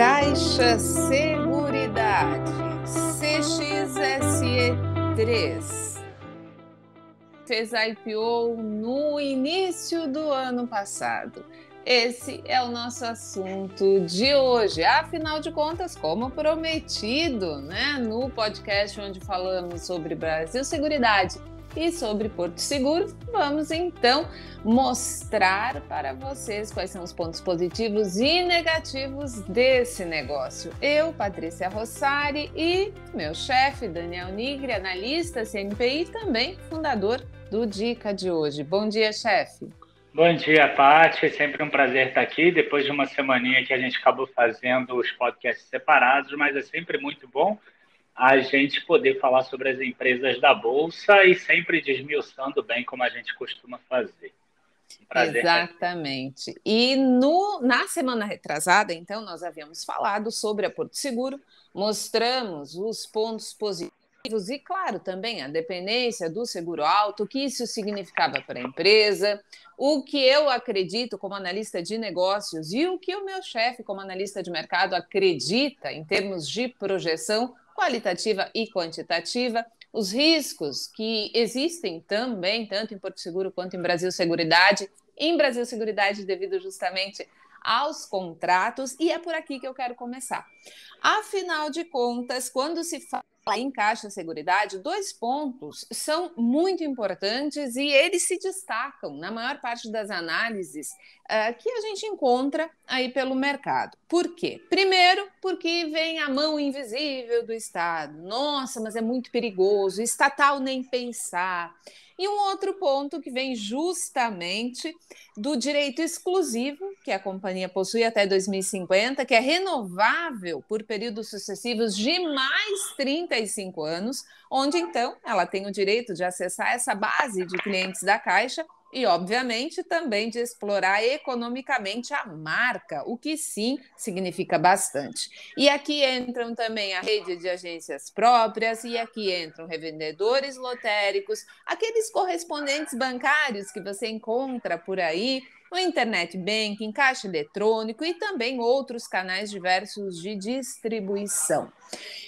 Caixa Seguridade CXSE3 fez IPO no início do ano passado. Esse é o nosso assunto de hoje. Afinal de contas, como prometido, né, no podcast onde falamos sobre Brasil Seguridade e sobre Porto Seguro, vamos então mostrar para vocês quais são os pontos positivos e negativos desse negócio. Eu, Patrícia Rossari e meu chefe, Daniel Nigri, analista CNPI também fundador do Dica de hoje. Bom dia, chefe. Bom dia, Paty. Sempre um prazer estar aqui. Depois de uma semaninha que a gente acabou fazendo os podcasts separados, mas é sempre muito bom a gente poder falar sobre as empresas da Bolsa e sempre desmiuçando bem como a gente costuma fazer. Prazer, Exatamente. E no, na semana retrasada, então, nós havíamos falado sobre a Porto Seguro, mostramos os pontos positivos e, claro, também a dependência do seguro alto, o que isso significava para a empresa, o que eu acredito como analista de negócios e o que o meu chefe, como analista de mercado, acredita em termos de projeção qualitativa e quantitativa, os riscos que existem também, tanto em Porto Seguro quanto em Brasil Seguridade, em Brasil Seguridade devido justamente aos contratos, e é por aqui que eu quero começar. Afinal de contas, quando se fala em Caixa Seguridade, dois pontos são muito importantes e eles se destacam na maior parte das análises uh, que a gente encontra aí pelo mercado. Por quê? Primeiro, porque vem a mão invisível do Estado. Nossa, mas é muito perigoso, estatal nem pensar. E um outro ponto que vem justamente do direito exclusivo, que a companhia possui até 2050, que é renovável por períodos sucessivos de mais 35 anos, onde então ela tem o direito de acessar essa base de clientes da Caixa e, obviamente, também de explorar economicamente a marca, o que sim significa bastante. E aqui entram também a rede de agências próprias, e aqui entram revendedores lotéricos, aqueles correspondentes bancários que você encontra por aí o internet banking, caixa eletrônico e também outros canais diversos de distribuição.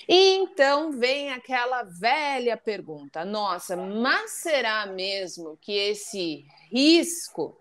E então vem aquela velha pergunta: nossa, mas será mesmo que esse risco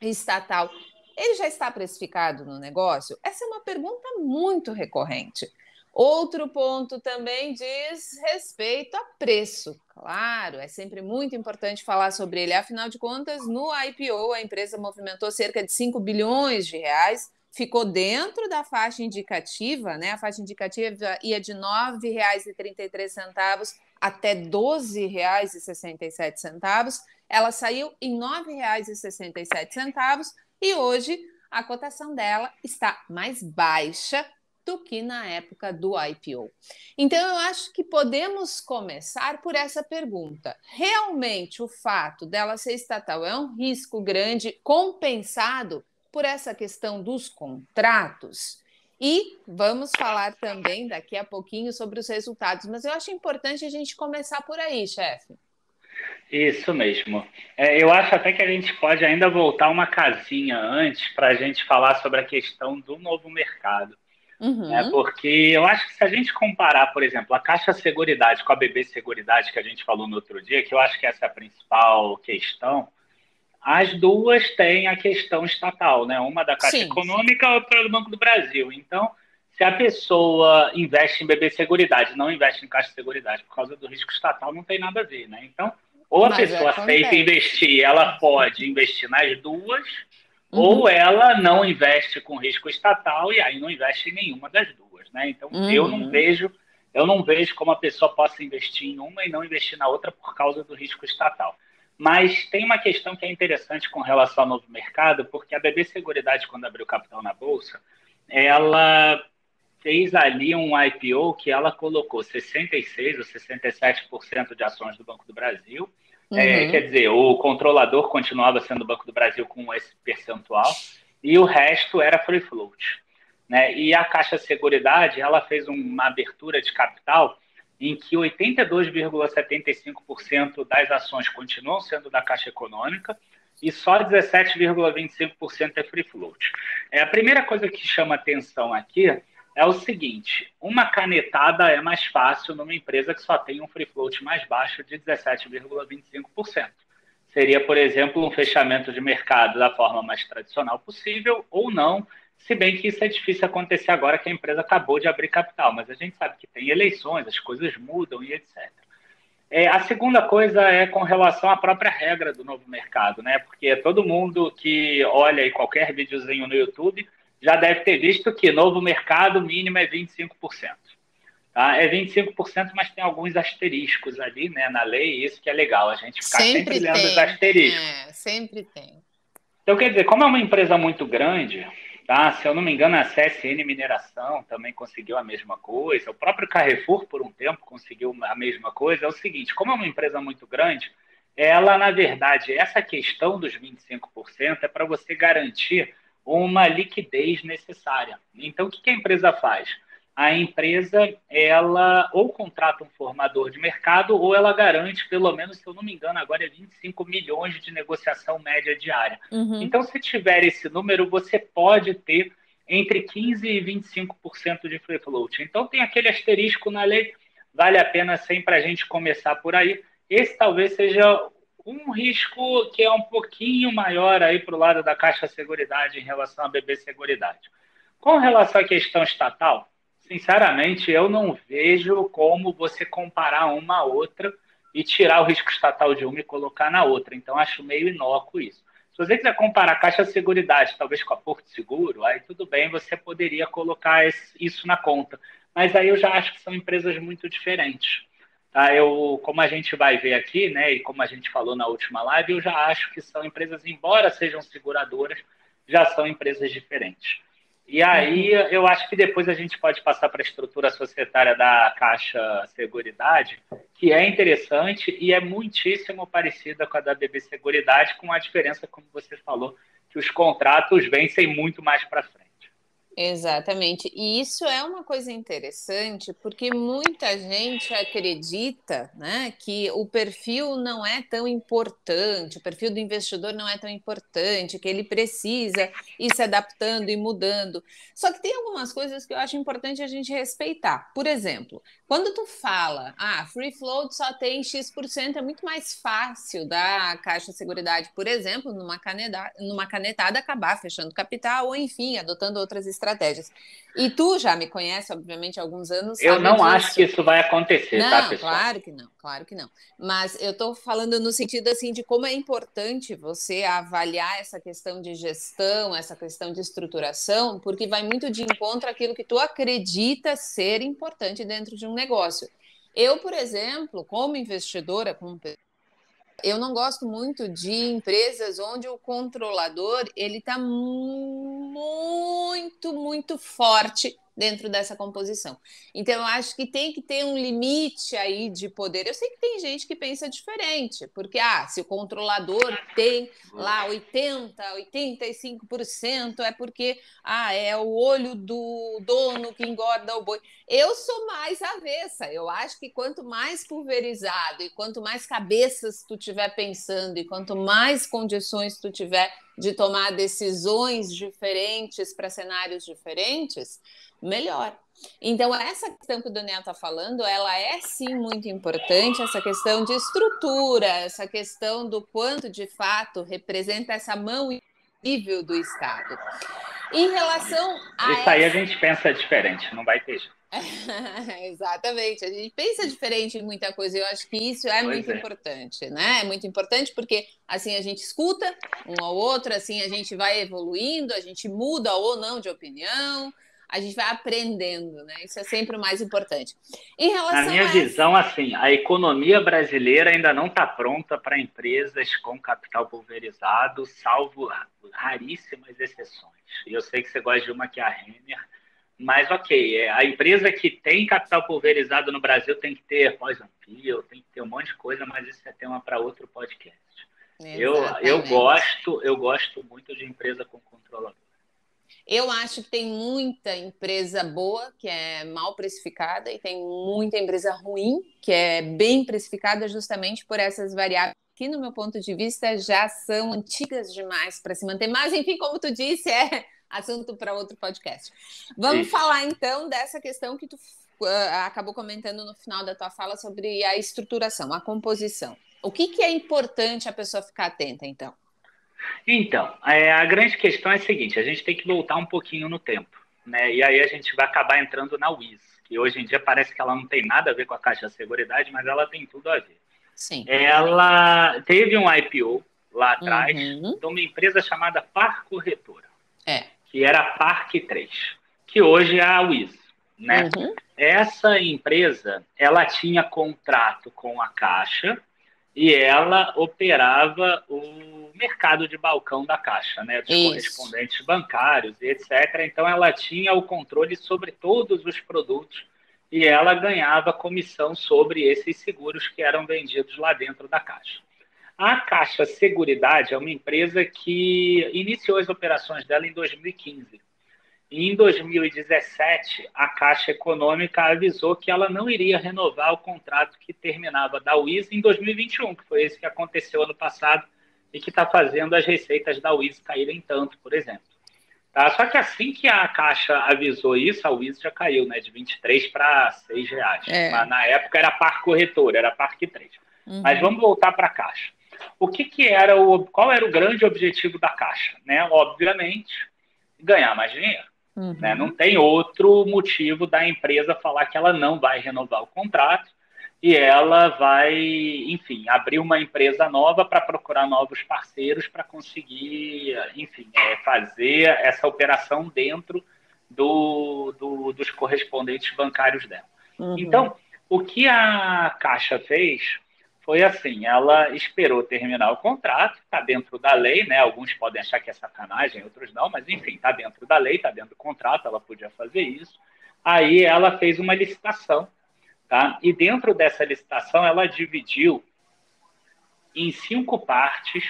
estatal ele já está precificado no negócio? Essa é uma pergunta muito recorrente. Outro ponto também diz respeito a preço. Claro, é sempre muito importante falar sobre ele. Afinal de contas, no IPO, a empresa movimentou cerca de 5 bilhões de reais, ficou dentro da faixa indicativa, né? A faixa indicativa ia de R$ 9,33 até R$ 12,67. Ela saiu em R$ 9,67 e hoje a cotação dela está mais baixa do que na época do IPO. Então, eu acho que podemos começar por essa pergunta. Realmente, o fato dela ser estatal é um risco grande compensado por essa questão dos contratos? E vamos falar também daqui a pouquinho sobre os resultados, mas eu acho importante a gente começar por aí, chefe. Isso mesmo. É, eu acho até que a gente pode ainda voltar uma casinha antes para a gente falar sobre a questão do novo mercado. Uhum. É porque eu acho que se a gente comparar, por exemplo, a Caixa Seguridade com a BB Seguridade que a gente falou no outro dia, que eu acho que essa é a principal questão, as duas têm a questão estatal, né? Uma da Caixa sim, Econômica, sim. outra do Banco do Brasil. Então, se a pessoa investe em BB Seguridade, não investe em Caixa Seguridade por causa do risco estatal, não tem nada a ver, né? Então, ou a Mas pessoa aceita investir, ela pode investir nas duas, Uhum. Ou ela não investe com risco estatal e aí não investe em nenhuma das duas, né? Então uhum. eu não vejo, eu não vejo como a pessoa possa investir em uma e não investir na outra por causa do risco estatal. Mas tem uma questão que é interessante com relação ao novo mercado, porque a BB Seguridade, quando abriu capital na Bolsa, ela fez ali um IPO que ela colocou 66% ou 67% de ações do Banco do Brasil uhum. É, quer dizer, o controlador continuava sendo o Banco do Brasil com esse percentual e o resto era free float. Né? E a Caixa Seguridade ela fez uma abertura de capital em que 82,75% das ações continuam sendo da Caixa Econômica e só 17,25% é free float. É, a primeira coisa que chama atenção aqui é o seguinte: uma canetada é mais fácil numa empresa que só tem um free float mais baixo de 17,25%. Seria, por exemplo, um fechamento de mercado da forma mais tradicional possível ou não, se bem que isso é difícil acontecer agora que a empresa acabou de abrir capital, mas a gente sabe que tem eleições, as coisas mudam e etc. É, a segunda coisa é com relação à própria regra do novo mercado, né? Porque todo mundo que olha qualquer videozinho no YouTube já deve ter visto que novo mercado mínimo é 25%. Tá? É 25%, mas tem alguns asteriscos ali né, na lei, isso que é legal, a gente ficar sempre, sempre lendo os asteriscos. É, sempre tem. Então, quer dizer, como é uma empresa muito grande, tá? se eu não me engano, a CSN Mineração também conseguiu a mesma coisa, o próprio Carrefour, por um tempo, conseguiu a mesma coisa. É o seguinte, como é uma empresa muito grande, ela, na verdade, essa questão dos 25% é para você garantir uma liquidez necessária. Então, o que a empresa faz? A empresa, ela ou contrata um formador de mercado ou ela garante, pelo menos, se eu não me engano, agora é 25 milhões de negociação média diária. Uhum. Então, se tiver esse número, você pode ter entre 15% e 25% de free float. Então, tem aquele asterisco na lei, vale a pena sempre a gente começar por aí. Esse talvez seja um risco que é um pouquinho maior aí para o lado da Caixa Seguridade em relação à BB Seguridade. Com relação à questão estatal, sinceramente, eu não vejo como você comparar uma a outra e tirar o risco estatal de uma e colocar na outra. Então, acho meio inócuo isso. Se você quiser comparar a Caixa Seguridade, talvez com a Porto Seguro, aí tudo bem, você poderia colocar isso na conta. Mas aí eu já acho que são empresas muito diferentes. Tá? Eu, como a gente vai ver aqui, né, e como a gente falou na última live, eu já acho que são empresas, embora sejam seguradoras, já são empresas diferentes. E aí eu acho que depois a gente pode passar para a estrutura societária da Caixa Seguridade, que é interessante e é muitíssimo parecida com a da BB Seguridade, com a diferença, como você falou, que os contratos vencem muito mais para frente. Exatamente. E isso é uma coisa interessante, porque muita gente acredita né, que o perfil não é tão importante, o perfil do investidor não é tão importante, que ele precisa ir se adaptando e mudando. Só que tem algumas coisas que eu acho importante a gente respeitar. Por exemplo, quando tu fala, ah, free float só tem X%, é muito mais fácil da Caixa de Seguridade, por exemplo, numa canetada, numa canetada acabar fechando capital ou, enfim, adotando outras estratégias estratégias. E tu já me conhece, obviamente, há alguns anos. Eu não disso. acho que isso vai acontecer, tá, não, tá, pessoal? Claro que não, claro que não. Mas eu estou falando no sentido assim de como é importante você avaliar essa questão de gestão, essa questão de estruturação, porque vai muito de encontro àquilo que tu acredita ser importante dentro de um negócio. Eu, por exemplo, como investidora, como eu não gosto muito de empresas onde o controlador ele está muito, muito forte dentro dessa composição. Então, eu acho que tem que ter um limite aí de poder. Eu sei que tem gente que pensa diferente, porque ah, se o controlador tem lá 80, 85%, é porque ah, é o olho do dono que engorda o boi. Eu sou mais avessa. Eu acho que quanto mais pulverizado e quanto mais cabeças tu tiver pensando e quanto mais condições tu tiver de tomar decisões diferentes para cenários diferentes, melhor. Então, essa questão que o Daniel está falando, ela é sim muito importante, essa questão de estrutura, essa questão do quanto de fato representa essa mão invisível do Estado. Em relação a. Isso aí a gente pensa diferente, não vai ter jeito. Exatamente, a gente pensa diferente em muita coisa, eu acho que isso é pois muito é. importante, né? É muito importante porque assim a gente escuta um ao outro, assim a gente vai evoluindo, a gente muda ou não de opinião, a gente vai aprendendo, né? Isso é sempre o mais importante. Em relação Na minha a... visão, assim, a economia brasileira ainda não está pronta para empresas com capital pulverizado, salvo raríssimas exceções. E eu sei que você gosta de uma que é a Renner, mas ok, é, a empresa que tem capital pulverizado no Brasil tem que ter pós-ampio, tem que ter um monte de coisa, mas isso é tema para outro podcast. Eu, eu gosto, eu gosto muito de empresa com controlador. Eu acho que tem muita empresa boa que é mal precificada e tem muita empresa ruim que é bem precificada justamente por essas variáveis que, no meu ponto de vista, já são antigas demais para se manter. Mas, enfim, como tu disse, é assunto para outro podcast. Vamos Isso. falar então dessa questão que tu uh, acabou comentando no final da tua fala sobre a estruturação, a composição. O que, que é importante a pessoa ficar atenta, então? Então, é, a grande questão é a seguinte: a gente tem que voltar um pouquinho no tempo, né? E aí a gente vai acabar entrando na WIS, que hoje em dia parece que ela não tem nada a ver com a Caixa de Seguridade, mas ela tem tudo a ver. Sim. Ela teve um IPO lá atrás uhum. de uma empresa chamada Par Corretora, é. Que era a Parque 3, que hoje é a WIS, né? Uhum. Essa empresa, ela tinha contrato com a Caixa e ela operava o mercado de balcão da Caixa, né, dos Isso. correspondentes bancários e etc. Então ela tinha o controle sobre todos os produtos e ela ganhava comissão sobre esses seguros que eram vendidos lá dentro da Caixa. A Caixa Seguridade é uma empresa que iniciou as operações dela em 2015. E em 2017, a Caixa Econômica avisou que ela não iria renovar o contrato que terminava da UIS em 2021, que foi esse que aconteceu ano passado e que está fazendo as receitas da UIS caírem tanto, por exemplo. Tá? Só que assim que a Caixa avisou isso, a UIS já caiu né, de 23 para 6 reais. É. Mas na época era par corretor, era Parque 3. Uhum. Mas vamos voltar para a Caixa. O que, que era o. Qual era o grande objetivo da Caixa? Né? Obviamente, ganhar mais dinheiro. Uhum. Né? Não tem outro motivo da empresa falar que ela não vai renovar o contrato e ela vai, enfim, abrir uma empresa nova para procurar novos parceiros para conseguir, enfim, é, fazer essa operação dentro do, do, dos correspondentes bancários dela. Uhum. Então, o que a Caixa fez foi assim, ela esperou terminar o contrato, está dentro da lei, né? Alguns podem achar que é sacanagem, outros não, mas enfim, está dentro da lei, está dentro do contrato, ela podia fazer isso. Aí ela fez uma licitação, tá? E dentro dessa licitação ela dividiu em cinco partes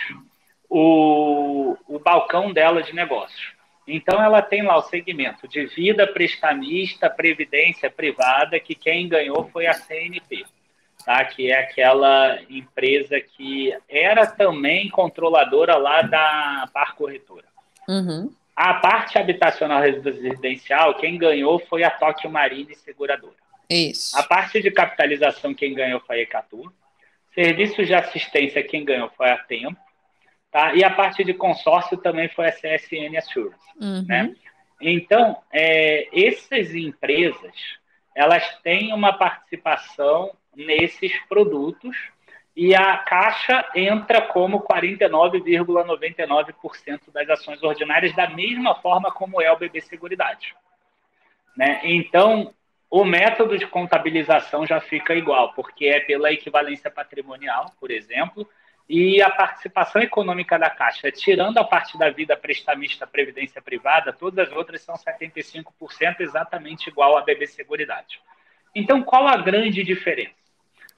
o, o balcão dela de negócios. Então ela tem lá o segmento de vida prestamista, previdência privada, que quem ganhou foi a CNP tá? que é aquela empresa que era também controladora lá da Par Corretora. Uhum. A parte habitacional residencial, quem ganhou foi a Tóquio Marine Seguradora. Isso. A parte de capitalização, quem ganhou foi a Ecatu. Serviços de assistência, quem ganhou foi a Tempo. Tá? E a parte de consórcio também foi a CSN Assurance. Uhum. Né? Então, é, essas empresas, elas têm uma participação nesses produtos e a Caixa entra como 49,99% das ações ordinárias, da mesma forma como é o BB Seguridade. Né? Então, o método de contabilização já fica igual, porque é pela equivalência patrimonial, por exemplo, e a participação econômica da Caixa, tirando a parte da vida prestamista, previdência privada, todas as outras são 75%, exatamente igual à BB Seguridade. Então, qual a grande diferença?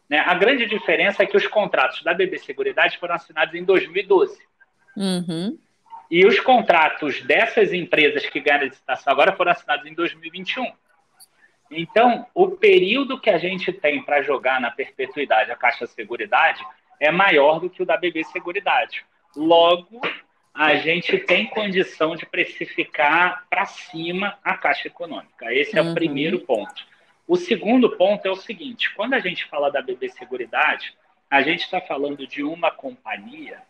Né? A grande diferença é que os contratos da BB Seguridade foram assinados em 2012. Uhum. E os contratos dessas empresas que ganharam a licitação agora foram assinados em 2021. Então, o período que a gente tem para jogar na perpetuidade a Caixa Seguridade é maior do que o da BB Seguridade. Logo, a gente tem condição de precificar para cima a Caixa Econômica. Esse é uhum. o primeiro ponto. O segundo ponto é o seguinte: quando a gente fala da BB Seguridade, a gente está falando de uma companhia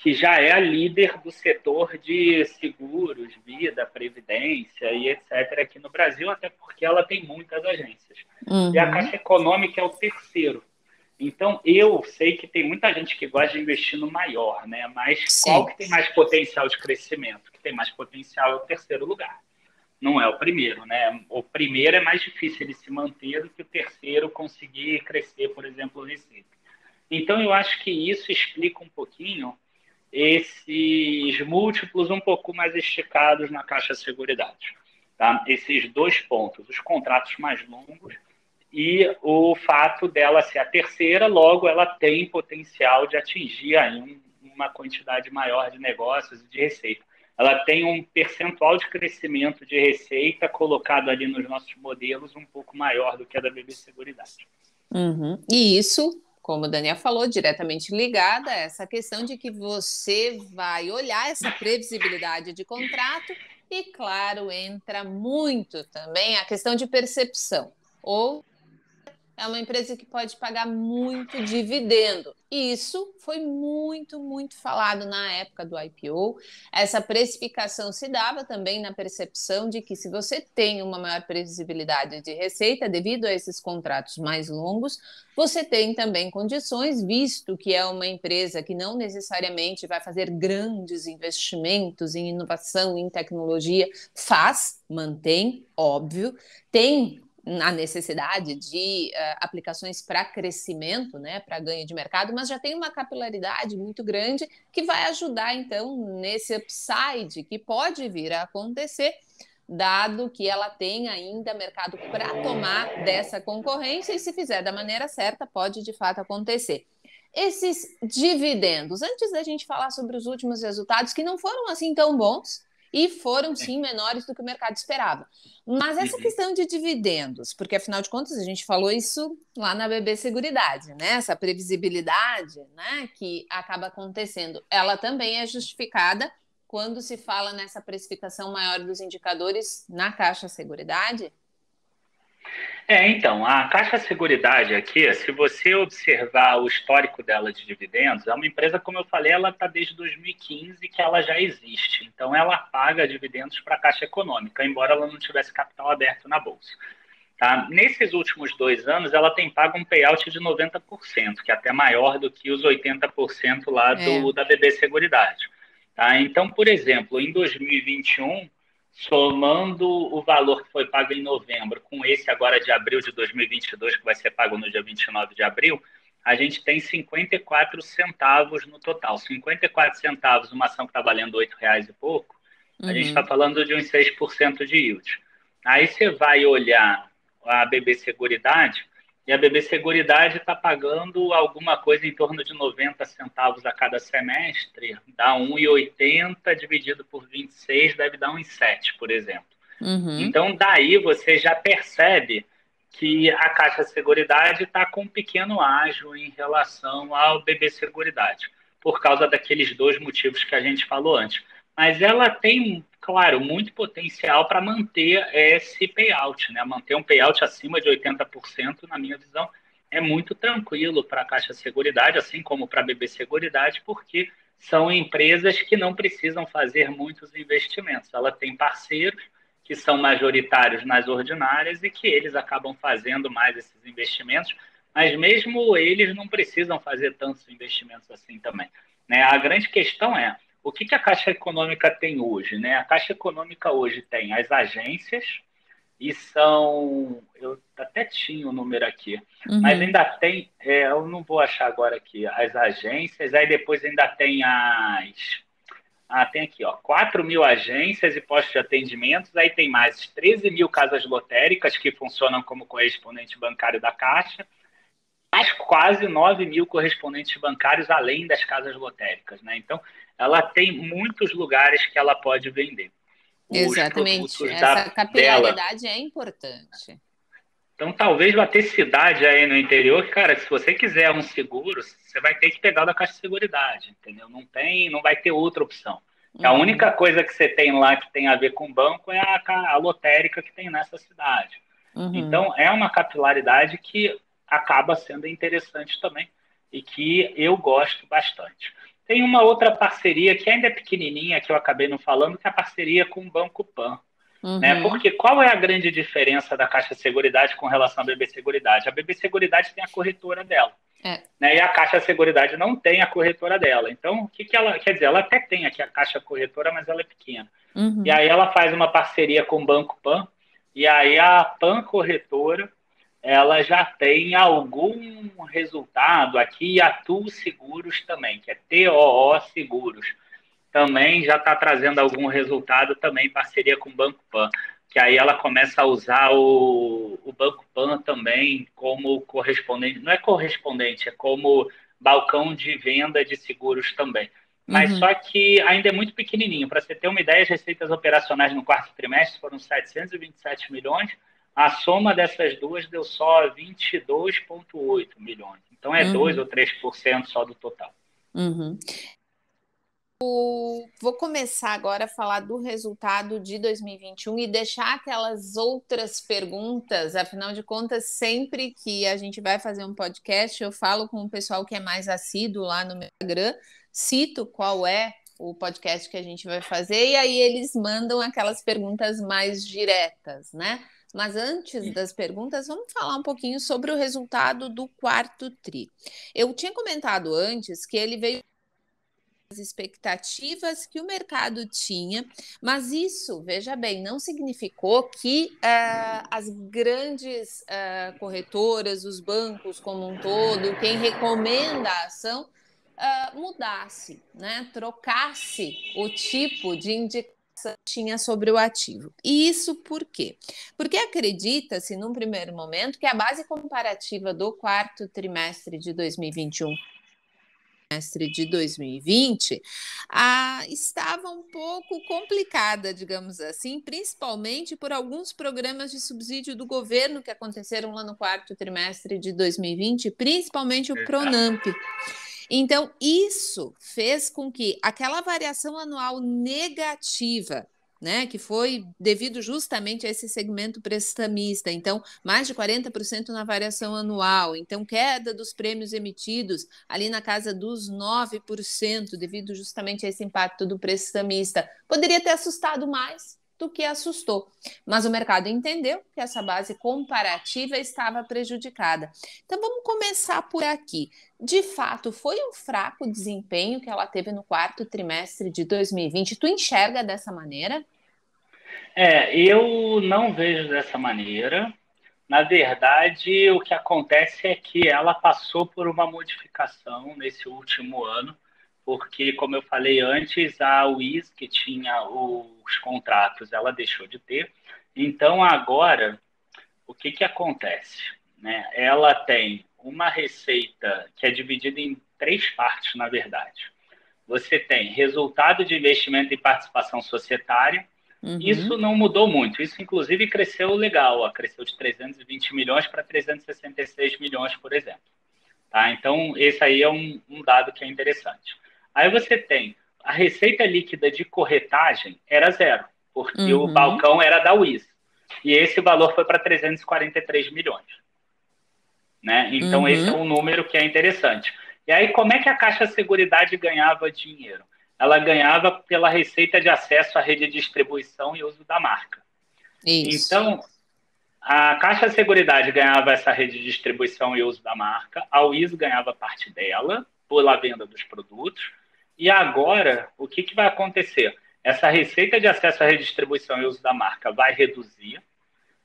que já é a líder do setor de seguros, vida, previdência e etc. aqui no Brasil, até porque ela tem muitas agências. Uhum. E a Caixa Econômica é o terceiro. Então, eu sei que tem muita gente que gosta de investir no maior, né? Mas Sim. qual que tem mais potencial de crescimento? O que tem mais potencial é o terceiro lugar não é o primeiro, né? O primeiro é mais difícil ele se manter do que o terceiro conseguir crescer, por exemplo, o receita. Então, eu acho que isso explica um pouquinho esses múltiplos um pouco mais esticados na Caixa de Seguridade. Tá? Esses dois pontos, os contratos mais longos e o fato dela ser a terceira, logo ela tem potencial de atingir aí uma quantidade maior de negócios e de receita ela tem um percentual de crescimento de receita colocado ali nos nossos modelos um pouco maior do que a da BB Seguridade. Uhum. E isso, como a Daniel falou, diretamente ligada a essa questão de que você vai olhar essa previsibilidade de contrato E, claro, entra muito também a questão de percepção. Ou é uma empresa que pode pagar muito dividendo. E isso foi muito, muito falado na época do IPO. Essa precificação se dava também na percepção de que se você tem uma maior previsibilidade de receita devido a esses contratos mais longos, você tem também condições, visto que é uma empresa que não necessariamente vai fazer grandes investimentos em inovação, em tecnologia, faz, mantém, óbvio, tem a necessidade de uh, aplicações para crescimento, né, para ganho de mercado, mas já tem uma capilaridade muito grande que vai ajudar, então, nesse upside que pode vir a acontecer, dado que ela tem ainda mercado para tomar dessa concorrência, e se fizer da maneira certa, pode de fato acontecer. Esses dividendos, antes da gente falar sobre os últimos resultados, que não foram assim tão bons, e foram sim menores do que o mercado esperava. Mas essa uhum. questão de dividendos, porque afinal de contas a gente falou isso lá na BB Seguridade, né? Essa previsibilidade, né, que acaba acontecendo, ela também é justificada quando se fala nessa precificação maior dos indicadores na Caixa Seguridade? É, então, a Caixa Seguridade aqui, se você observar o histórico dela de dividendos, é uma empresa, como eu falei, ela está desde 2015 que ela já existe. Então, ela paga dividendos para a Caixa Econômica, embora ela não tivesse capital aberto na Bolsa. Tá? Nesses últimos dois anos, ela tem pago um payout de 90%, que é até maior do que os 80% lá do, é. da BB Seguridade. Tá? Então, por exemplo, em 2021 somando o valor que foi pago em novembro com esse agora de abril de 2022, que vai ser pago no dia 29 de abril, a gente tem 54 centavos no total. 54 centavos, uma ação que está valendo R$ reais e pouco, a uhum. gente está falando de uns 6% de yield. Aí você vai olhar a BB Seguridade, e a BB Seguridade está pagando alguma coisa em torno de 90 centavos a cada semestre, dá 1,80 dividido por 26, deve dar 1,7, por exemplo. Uhum. Então, daí você já percebe que a Caixa Seguridade está com um pequeno ágio em relação ao BB Seguridade, por causa daqueles dois motivos que a gente falou antes. Mas ela tem claro, muito potencial para manter esse payout, né? Manter um payout acima de 80%, na minha visão, é muito tranquilo para a Caixa Seguridade, assim como para a BB Seguridade, porque são empresas que não precisam fazer muitos investimentos. Ela tem parceiros que são majoritários nas ordinárias e que eles acabam fazendo mais esses investimentos, mas mesmo eles não precisam fazer tantos investimentos assim também. Né? A grande questão é o que, que a Caixa Econômica tem hoje? Né? A Caixa Econômica hoje tem as agências, e são. Eu até tinha o um número aqui, uhum. mas ainda tem. É, eu não vou achar agora aqui. As agências, aí depois ainda tem as. Ah, tem aqui, ó, 4 mil agências e postos de atendimentos, aí tem mais 13 mil casas lotéricas que funcionam como correspondente bancário da Caixa, mais quase 9 mil correspondentes bancários além das casas lotéricas, né? Então, ela tem muitos lugares que ela pode vender. Exatamente. Essa capilaridade dela. é importante. Então, talvez vai ter cidade aí no interior que, cara, se você quiser um seguro, você vai ter que pegar da Caixa de Seguridade, entendeu? Não tem, não vai ter outra opção. Uhum. A única coisa que você tem lá que tem a ver com banco é a, a lotérica que tem nessa cidade. Uhum. Então, é uma capilaridade que acaba sendo interessante também e que eu gosto bastante. Tem uma outra parceria que ainda é pequenininha, que eu acabei não falando, que é a parceria com o Banco Pan. Uhum. Né? Porque qual é a grande diferença da Caixa Seguridade com relação à BB Seguridade? A BB Seguridade tem a corretora dela. É. Né? E a Caixa Seguridade não tem a corretora dela. Então, o que, que ela. Quer dizer, ela até tem aqui a Caixa Corretora, mas ela é pequena. Uhum. E aí ela faz uma parceria com o Banco Pan, e aí a Pan Corretora ela já tem algum resultado aqui, a Tu Seguros também, que é TOO Seguros, também já está trazendo algum resultado também em parceria com o Banco Pan, que aí ela começa a usar o, o Banco Pan também como correspondente, não é correspondente, é como balcão de venda de seguros também. Mas uhum. só que ainda é muito pequenininho. Para você ter uma ideia, as receitas operacionais no quarto trimestre foram 727 milhões, a soma dessas duas deu só 22,8 milhões. Então é uhum. 2 ou 3% só do total. Uhum. vou começar agora a falar do resultado de 2021 e deixar aquelas outras perguntas. Afinal de contas, sempre que a gente vai fazer um podcast, eu falo com o pessoal que é mais assíduo lá no meu Instagram, cito qual é o podcast que a gente vai fazer, e aí eles mandam aquelas perguntas mais diretas, né? Mas antes das perguntas, vamos falar um pouquinho sobre o resultado do quarto TRI. Eu tinha comentado antes que ele veio as expectativas que o mercado tinha, mas isso, veja bem, não significou que uh, as grandes uh, corretoras, os bancos como um todo, quem recomenda a ação, uh, mudasse, né? trocasse o tipo de indicação tinha sobre o ativo. E isso por quê? Porque acredita-se, num primeiro momento, que a base comparativa do quarto trimestre de 2021 trimestre de 2020 ah, estava um pouco complicada, digamos assim, principalmente por alguns programas de subsídio do governo que aconteceram lá no quarto trimestre de 2020, principalmente o Pronamp. Então, isso fez com que aquela variação anual negativa né, que foi devido justamente a esse segmento prestamista. Então, mais de 40% na variação anual. Então, queda dos prêmios emitidos ali na casa dos 9%, devido justamente a esse impacto do prestamista. Poderia ter assustado mais do que assustou. Mas o mercado entendeu que essa base comparativa estava prejudicada. Então vamos começar por aqui. De fato, foi um fraco desempenho que ela teve no quarto trimestre de 2020. Tu enxerga dessa maneira? É, eu não vejo dessa maneira. Na verdade, o que acontece é que ela passou por uma modificação nesse último ano porque, como eu falei antes, a WIS, que tinha os contratos, ela deixou de ter. Então, agora, o que, que acontece? Né? Ela tem uma receita que é dividida em três partes, na verdade. Você tem resultado de investimento em participação societária. Uhum. Isso não mudou muito. Isso, inclusive, cresceu legal. Ó, cresceu de 320 milhões para 366 milhões, por exemplo. Tá? Então, esse aí é um, um dado que é interessante. Aí você tem a receita líquida de corretagem era zero, porque uhum. o balcão era da WIS. E esse valor foi para 343 milhões. Né? Então, uhum. esse é um número que é interessante. E aí, como é que a Caixa Seguridade ganhava dinheiro? Ela ganhava pela receita de acesso à rede de distribuição e uso da marca. Isso. Então, a Caixa Seguridade ganhava essa rede de distribuição e uso da marca, a WIS ganhava parte dela, pela venda dos produtos, e agora, o que, que vai acontecer? Essa receita de acesso à redistribuição e uso da marca vai reduzir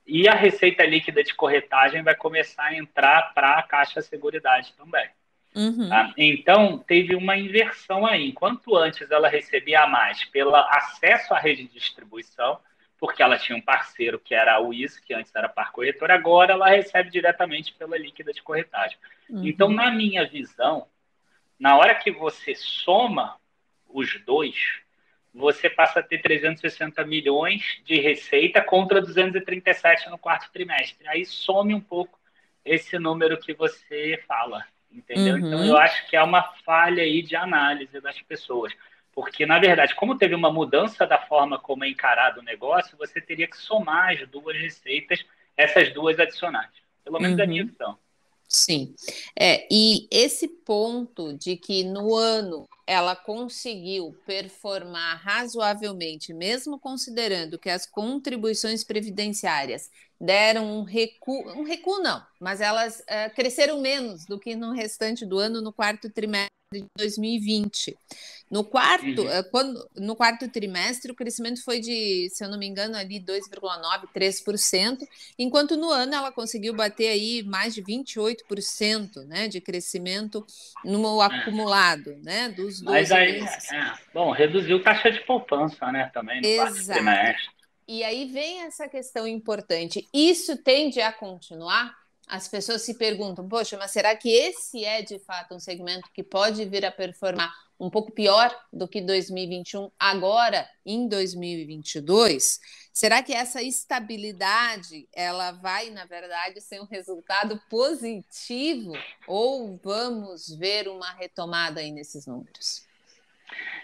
e a receita líquida de corretagem vai começar a entrar para a Caixa Seguridade também. Uhum. Tá? Então, teve uma inversão aí. Enquanto antes ela recebia mais pelo acesso à rede de distribuição, porque ela tinha um parceiro que era a WIS, que antes era par corretor, agora ela recebe diretamente pela líquida de corretagem. Uhum. Então, na minha visão, na hora que você soma os dois, você passa a ter 360 milhões de receita contra 237 no quarto trimestre. Aí some um pouco esse número que você fala, entendeu? Uhum. Então eu acho que é uma falha aí de análise das pessoas. Porque, na verdade, como teve uma mudança da forma como é encarado o negócio, você teria que somar as duas receitas, essas duas adicionais. Pelo menos uhum. a minha visão. Sim. É, e esse ponto de que no ano ela conseguiu performar razoavelmente, mesmo considerando que as contribuições previdenciárias deram um recuo, um recuo não, mas elas uh, cresceram menos do que no restante do ano no quarto trimestre de 2020. No quarto, uhum. Eh, quando, no quarto trimestre, o crescimento foi de, se eu não me engano, ali 2,9%, 3%, enquanto no ano ela conseguiu bater aí mais de 28% né, de crescimento no é. acumulado né, dos dois meses. É, bom, reduziu taxa de poupança né, também no Exato. quarto trimestre. E aí vem essa questão importante. Isso tende a continuar? as pessoas se perguntam: poxa, mas será que esse é de fato um segmento que pode vir a performar um pouco pior do que 2021 agora em 2022? Será que essa estabilidade ela vai, na verdade, ser um resultado positivo ou vamos ver uma retomada aí nesses números?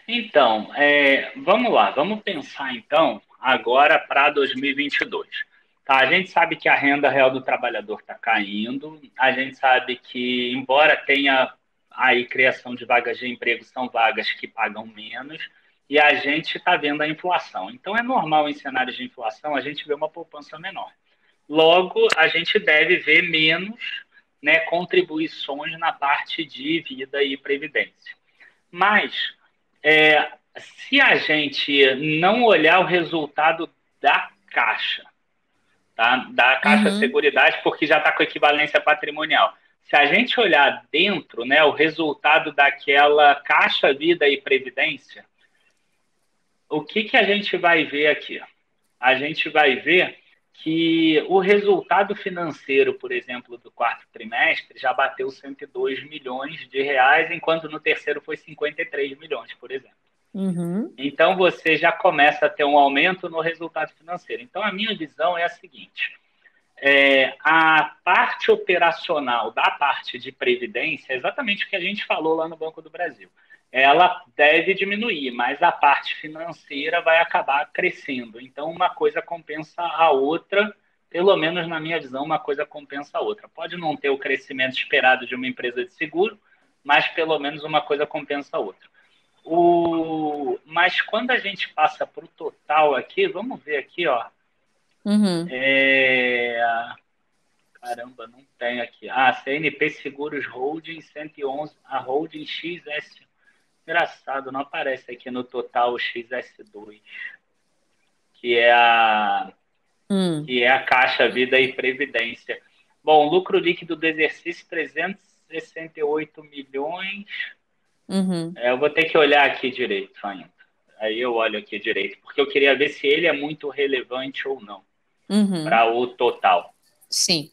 Então, é, vamos lá, vamos pensar então agora para 2022. Tá, a gente sabe que a renda real do trabalhador está caindo, a gente sabe que, embora tenha aí criação de vagas de emprego, são vagas que pagam menos, e a gente está vendo a inflação. Então, é normal em cenários de inflação a gente ver uma poupança menor. Logo, a gente deve ver menos né, contribuições na parte de vida e previdência. Mas, é, se a gente não olhar o resultado da caixa, tá? da Caixa uhum. Seguridade, porque já está com equivalência patrimonial. Se a gente olhar dentro, né, o resultado daquela Caixa Vida e Previdência, o que, que a gente vai ver aqui? A gente vai ver que o resultado financeiro, por exemplo, do quarto trimestre já bateu 102 milhões de reais, enquanto no terceiro foi 53 milhões, por exemplo. Uhum. Então você já começa a ter um aumento no resultado financeiro. Então a minha visão é a seguinte: é, a parte operacional da parte de previdência é exatamente o que a gente falou lá no Banco do Brasil. Ela deve diminuir, mas a parte financeira vai acabar crescendo. Então uma coisa compensa a outra. Pelo menos na minha visão, uma coisa compensa a outra. Pode não ter o crescimento esperado de uma empresa de seguro, mas pelo menos uma coisa compensa a outra. O... Mas quando a gente passa para o total aqui, vamos ver aqui, ó. Uhum. É... Caramba, não tem aqui. Ah, CNP Seguros Holding 111, a Holding XS. Engraçado, não aparece aqui no total o XS2, que é a hum. que é a Caixa Vida e Previdência. Bom, lucro líquido do exercício 368 milhões Uhum. É, eu vou ter que olhar aqui direito ainda. Aí eu olho aqui direito, porque eu queria ver se ele é muito relevante ou não uhum. para o total. Sim.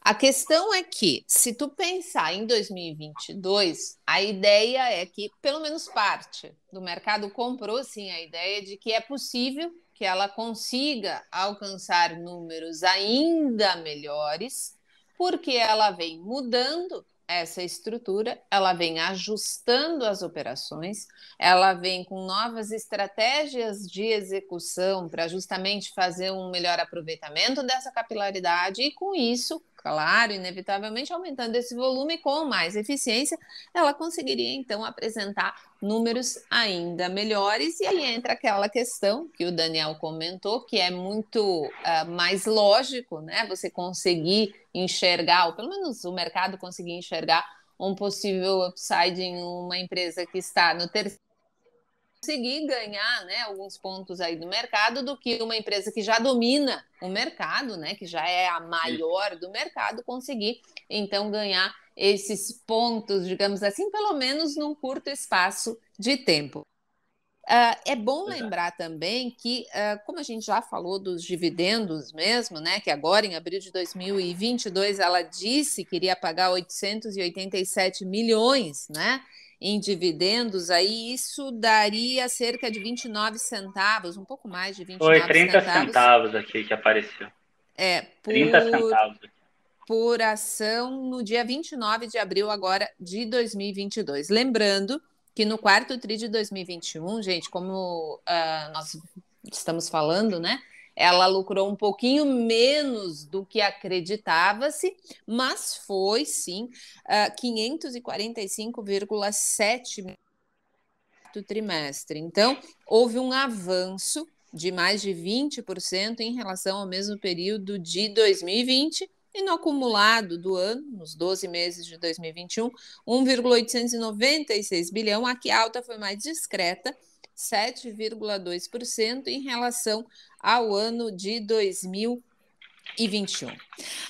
A questão é que, se tu pensar em 2022, a ideia é que, pelo menos parte do mercado comprou sim a ideia de que é possível que ela consiga alcançar números ainda melhores, porque ela vem mudando essa estrutura, ela vem ajustando as operações, ela vem com novas estratégias de execução para justamente fazer um melhor aproveitamento dessa capilaridade e com isso claro, inevitavelmente aumentando esse volume com mais eficiência, ela conseguiria então apresentar números ainda melhores. E aí entra aquela questão que o Daniel comentou, que é muito uh, mais lógico, né? Você conseguir enxergar, ou pelo menos o mercado conseguir enxergar um possível upside em uma empresa que está no terceiro conseguir ganhar né, alguns pontos aí do mercado do que uma empresa que já domina o mercado, né, que já é a maior do mercado, conseguir então ganhar esses pontos, digamos assim, pelo menos num curto espaço de tempo. Uh, é bom lembrar também que, uh, como a gente já falou dos dividendos mesmo, né, que agora em abril de 2022 ela disse que iria pagar 887 milhões, né? Em dividendos, aí isso daria cerca de 29 centavos, um pouco mais de 29 Foi 30 centavos, centavos aqui que apareceu. É, por, 30 centavos. Por ação no dia 29 de abril agora de 2022. Lembrando que no quarto TRI de 2021, gente, como uh, nós estamos falando, né? Ela lucrou um pouquinho menos do que acreditava-se, mas foi sim uh, ah, 545,7 do trimestre. Então, houve um avanço de mais de 20% em relação ao mesmo período de 2020 e no acumulado do ano, nos 12 meses de 2021, 1,896 bilhão. Aqui a alta foi mais discreta, 7,2% em relação ao ano de 2021.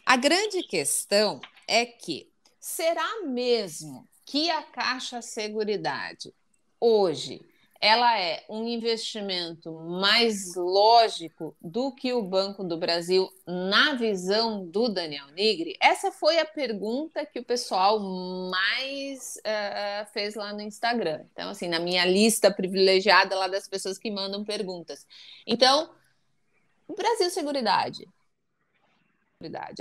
A grande questão é que será mesmo que a Caixa Seguridade hoje ela é um investimento mais lógico do que o Banco do Brasil na visão do Daniel Nigri? Essa foi a pergunta que o pessoal mais uh, fez lá no Instagram. Então, assim, na minha lista privilegiada lá das pessoas que mandam perguntas. Então, Brasil Seguridade.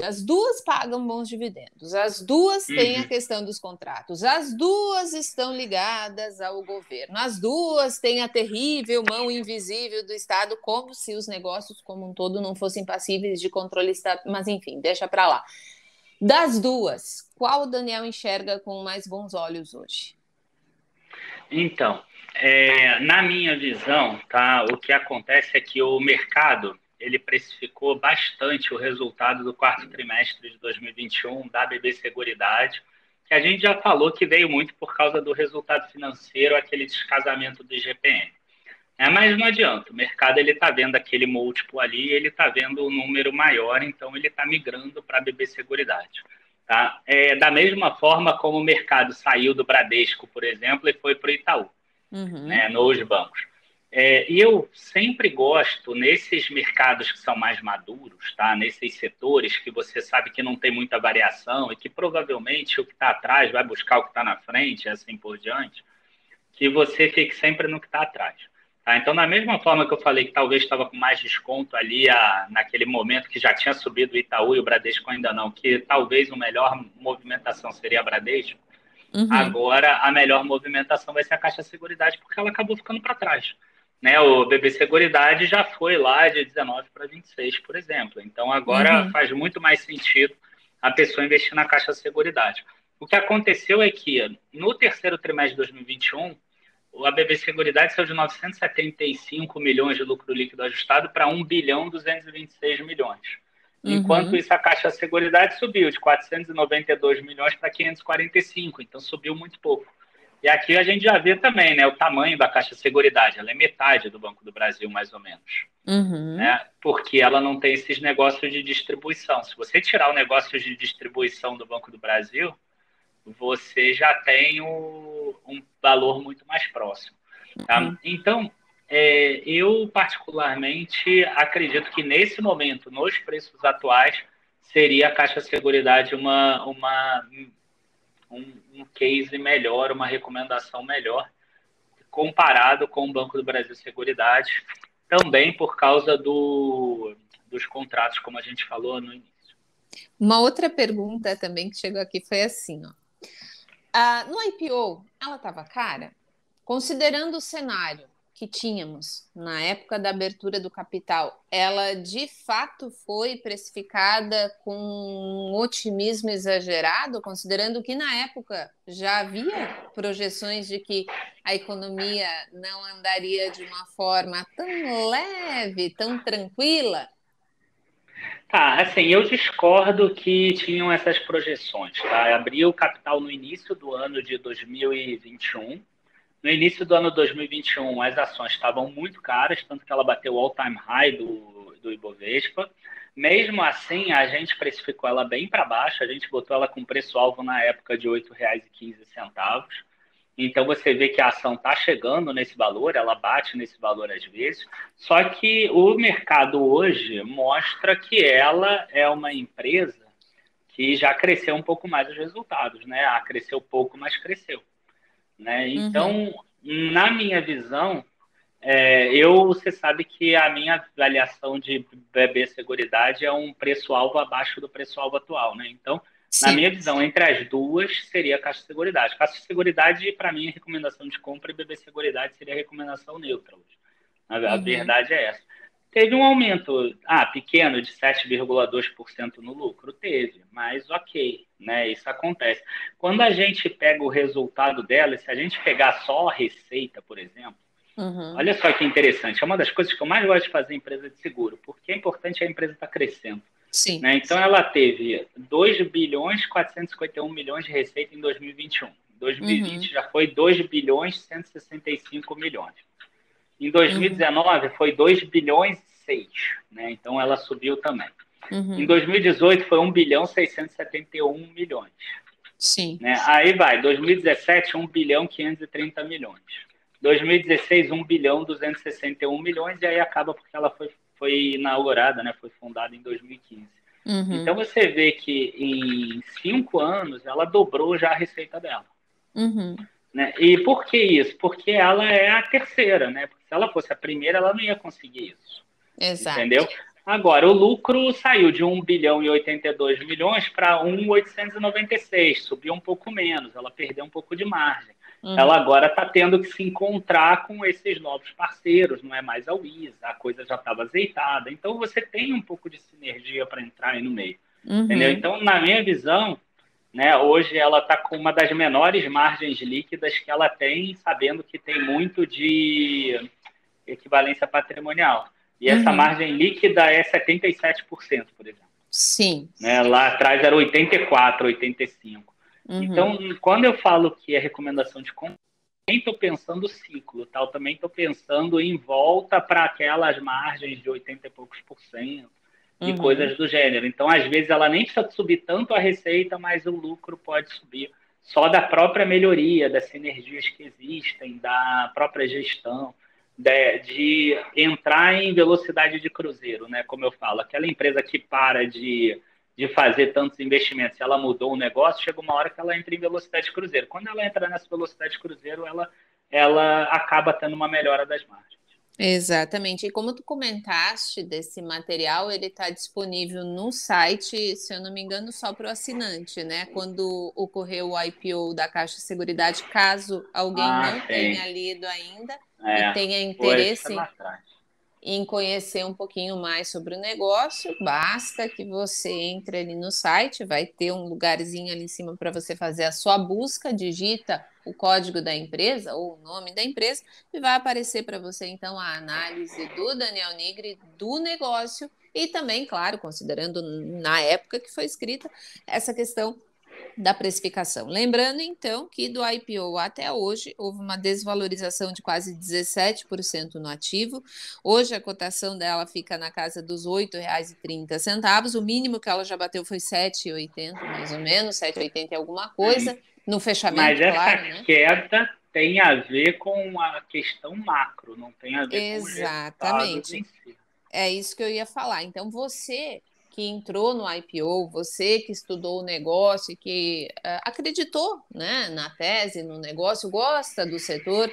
As duas pagam bons dividendos, as duas têm a uhum. questão dos contratos, as duas estão ligadas ao governo, as duas têm a terrível mão invisível do Estado, como se os negócios como um todo não fossem passíveis de controle estatal. Mas enfim, deixa para lá. Das duas, qual o Daniel enxerga com mais bons olhos hoje? Então, é, na minha visão, tá, o que acontece é que o mercado ele precificou bastante o resultado do quarto trimestre de 2021 da BB Seguridade, que a gente já falou que veio muito por causa do resultado financeiro, aquele descasamento do IGPM. É, mas não adianta, o mercado ele está vendo aquele múltiplo ali, ele está vendo o um número maior, então ele está migrando para a BB Seguridade. Tá? É, da mesma forma como o mercado saiu do Bradesco, por exemplo, e foi para o Itaú, uhum. né, nos bancos. É, e eu sempre gosto, nesses mercados que são mais maduros, tá? nesses setores que você sabe que não tem muita variação e que provavelmente o que está atrás vai buscar o que está na frente, assim por diante, que você fique sempre no que está atrás. Tá? Então, da mesma forma que eu falei que talvez estava com mais desconto ali a, naquele momento que já tinha subido o Itaú e o Bradesco ainda não, que talvez a melhor movimentação seria a Bradesco, uhum. agora a melhor movimentação vai ser a Caixa Seguridade, porque ela acabou ficando para trás. Né, o BB Seguridade já foi lá de 19 para 26, por exemplo. Então, agora uhum. faz muito mais sentido a pessoa investir na Caixa Seguridade. O que aconteceu é que, no terceiro trimestre de 2021, a BB Seguridade saiu de 975 milhões de lucro líquido ajustado para 1 bilhão 226 milhões. Uhum. Enquanto isso, a Caixa Seguridade subiu de 492 milhões para 545, então subiu muito pouco. E aqui a gente já vê também, né, o tamanho da Caixa Seguridade. Ela é metade do Banco do Brasil, mais ou menos. Uhum. Né? Porque ela não tem esses negócios de distribuição. Se você tirar o negócio de distribuição do Banco do Brasil, você já tem o, um valor muito mais próximo. Tá? Uhum. Então, é, eu particularmente acredito que nesse momento, nos preços atuais, seria a Caixa Seguridade uma, uma um, um case melhor, uma recomendação melhor, comparado com o Banco do Brasil Seguridade, também por causa do, dos contratos, como a gente falou no início. Uma outra pergunta também que chegou aqui foi assim, ó. Ah, no IPO, ela estava cara? Considerando o cenário, que tínhamos na época da abertura do capital, ela de fato foi precificada com um otimismo exagerado, considerando que na época já havia projeções de que a economia não andaria de uma forma tão leve, tão tranquila? Tá, assim, eu discordo que tinham essas projeções, tá? Abriu o capital no início do ano de 2021, no início do ano 2021, as ações estavam muito caras, tanto que ela bateu o all-time high do, do Ibovespa. Mesmo assim, a gente precificou ela bem para baixo, a gente botou ela com preço-alvo na época de R$ 8,15. Então você vê que a ação está chegando nesse valor, ela bate nesse valor às vezes. Só que o mercado hoje mostra que ela é uma empresa que já cresceu um pouco mais os resultados, né? Ah, cresceu pouco, mas cresceu. Né? Então, uhum. na minha visão, é, eu, você sabe que a minha avaliação de bebê seguridade é um preço-alvo abaixo do preço-alvo atual, né? Então, Sim. na minha visão, entre as duas seria a Caixa de Seguridade. Caixa de Seguridade, para mim, é recomendação de compra e bebê seguridade seria recomendação neutra hoje. A, a uhum. verdade é essa. Teve um aumento ah, pequeno de 7,2% no lucro? Teve, mas ok, né? Isso acontece. Quando a gente pega o resultado dela, se a gente pegar só a receita, por exemplo, uhum. olha só que interessante, é uma das coisas que eu mais gosto de fazer em empresa de seguro, porque é importante a empresa estar tá crescendo. Sim. Né? Então ela teve 2 bilhões 451 milhões de receita em 2021. Em 2020 uhum. já foi 2 bilhões 165 milhões. Em 2019 uhum. foi 2 bilhões e 6, né? Então ela subiu também. Uhum. Em 2018 foi 1 bilhão 671 milhões. Sim. Né? Aí vai, 2017 1 bilhão 530 milhões. 2016 1 bilhão 261 milhões e aí acaba porque ela foi foi inaugurada, né? Foi fundada em 2015. Uhum. Então você vê que em cinco anos ela dobrou já a receita dela. Uhum. Né? E por que isso? Porque ela é a terceira, né? Porque se ela fosse a primeira, ela não ia conseguir isso. Exato. Entendeu? Agora, o lucro saiu de 1 bilhão e 82 milhões para 1,896, subiu um pouco menos, ela perdeu um pouco de margem. Uhum. Ela agora está tendo que se encontrar com esses novos parceiros, não é mais a Luísa, a coisa já estava azeitada. Então, você tem um pouco de sinergia para entrar aí no meio. Uhum. Entendeu? Então, na minha visão, né, hoje ela está com uma das menores margens líquidas que ela tem, sabendo que tem muito de equivalência patrimonial. E essa uhum. margem líquida é 77%, por exemplo. Sim. Né? Lá atrás era 84, 85. Uhum. Então, quando eu falo que é recomendação de compra, também estou pensando ciclo, tá? Eu também estou pensando em volta para aquelas margens de 80 e poucos por cento e uhum. coisas do gênero. Então, às vezes, ela nem precisa subir tanto a receita, mas o lucro pode subir só da própria melhoria, das sinergias que existem, da própria gestão de, de, entrar em velocidade de cruzeiro, né? Como eu falo, aquela empresa que para de, de fazer tantos investimentos, se ela mudou o negócio, chega uma hora que ela entra em velocidade de cruzeiro. Quando ela entra nessa velocidade de cruzeiro, ela, ela acaba tendo uma melhora das margens. Exatamente. E como tu comentaste desse material, ele está disponível no site, se eu não me engano, só para o assinante, né? Quando ocorreu o IPO da Caixa de Seguridade, caso alguém ah, não sim. tenha lido ainda é, e tenha interesse em conhecer um pouquinho mais sobre o negócio, basta que você entre ali no site, vai ter um lugarzinho ali em cima para você fazer a sua busca, digita o código da empresa ou o nome da empresa e vai aparecer para você então a análise do Daniel Nigri do negócio e também, claro, considerando na época que foi escrita essa questão da precificação. Lembrando, então, que do IPO até hoje houve uma desvalorização de quase 17% no ativo. Hoje a cotação dela fica na casa dos R$ 8,30. O mínimo que ela já bateu foi R$ 7,80, mais ou menos, R$ 7,80 e alguma coisa, no fechamento, Mas essa claro, né? queda tem a ver com a questão macro, não tem a ver Exatamente. com o si. É isso que eu ia falar. Então, você que entrou no IPO, você que estudou o negócio, que uh, acreditou né, na tese, no negócio, gosta do setor,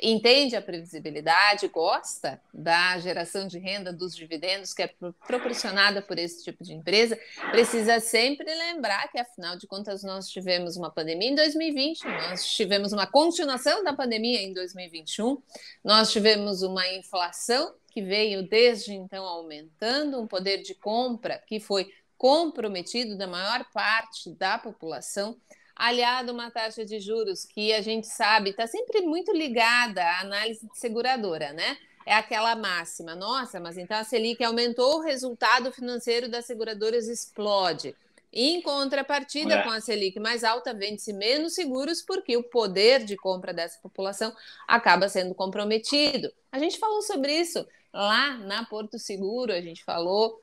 entende a previsibilidade, gosta da geração de renda dos dividendos que é proporcionada por esse tipo de empresa, precisa sempre lembrar que, afinal de contas, nós tivemos uma pandemia em 2020, nós tivemos uma continuação da pandemia em 2021, nós tivemos uma inflação que veio desde então aumentando, um poder de compra que foi comprometido da maior parte da população, aliado a uma taxa de juros que a gente sabe está sempre muito ligada à análise de seguradora, né? É aquela máxima, nossa, mas então a Selic aumentou, o resultado financeiro das seguradoras explode. Em contrapartida, é. com a Selic mais alta, vende-se menos seguros porque o poder de compra dessa população acaba sendo comprometido. A gente falou sobre isso lá na Porto Seguro, a gente falou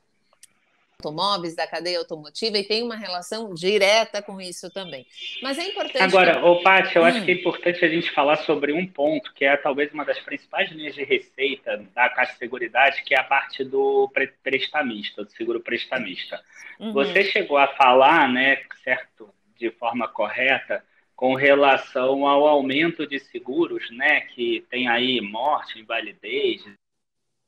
automóveis da cadeia automotiva e tem uma relação direta com isso também. Mas é importante. Agora, que... ô Paty, eu hum. acho que é importante a gente falar sobre um ponto que é talvez uma das principais linhas de receita da Caixa de Seguridade, que é a parte do prestamista, do seguro prestamista. Uhum. Você chegou a falar, né, certo, de forma correta, com relação ao aumento de seguros, né, que tem aí morte, invalidez,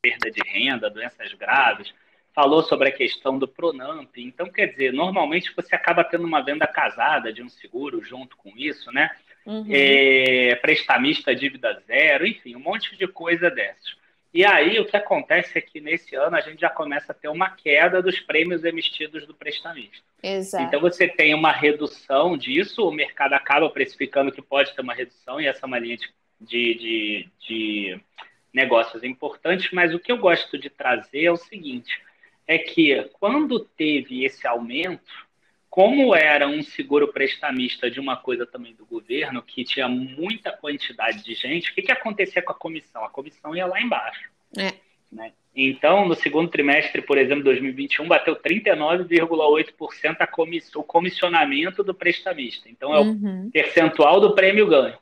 perda de renda, doenças graves, falou sobre a questão do Pronamp. Então, quer dizer, normalmente você acaba tendo uma venda casada de um seguro junto com isso, né? Uhum. É, prestamista dívida zero, enfim, um monte de coisa dessas. E aí o que acontece é que nesse ano a gente já começa a ter uma queda dos prêmios emitidos do prestamista. Exato. Então você tem uma redução disso, o mercado acaba precificando que pode ter uma redução, e essa é uma linha de, de, de, de negócios importantes, mas o que eu gosto de trazer é o seguinte: é que quando teve esse aumento, como era um seguro prestamista de uma coisa também do governo, que tinha muita quantidade de gente, o que, que acontecia com a comissão? A comissão ia lá embaixo. É. Né? Então, no segundo trimestre, por exemplo, 2021, bateu 39,8% comiss o comissionamento do prestamista. Então, é uhum. o percentual do prêmio ganho.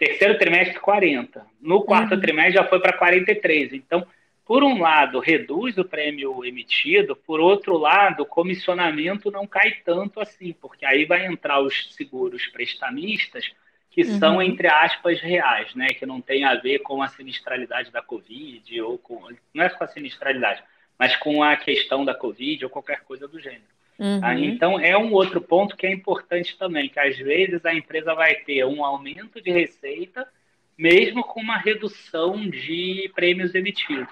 Terceiro trimestre, 40. No quarto uhum. trimestre, já foi para 43. Então, por um lado, reduz o prêmio emitido, por outro lado, o comissionamento não cai tanto assim, porque aí vai entrar os seguros prestamistas, que uhum. são, entre aspas, reais, né? que não tem a ver com a sinistralidade da Covid, ou com. Não é com a sinistralidade, mas com a questão da Covid ou qualquer coisa do gênero. Uhum. Ah, então, é um outro ponto que é importante também, que às vezes a empresa vai ter um aumento de receita, mesmo com uma redução de prêmios emitidos.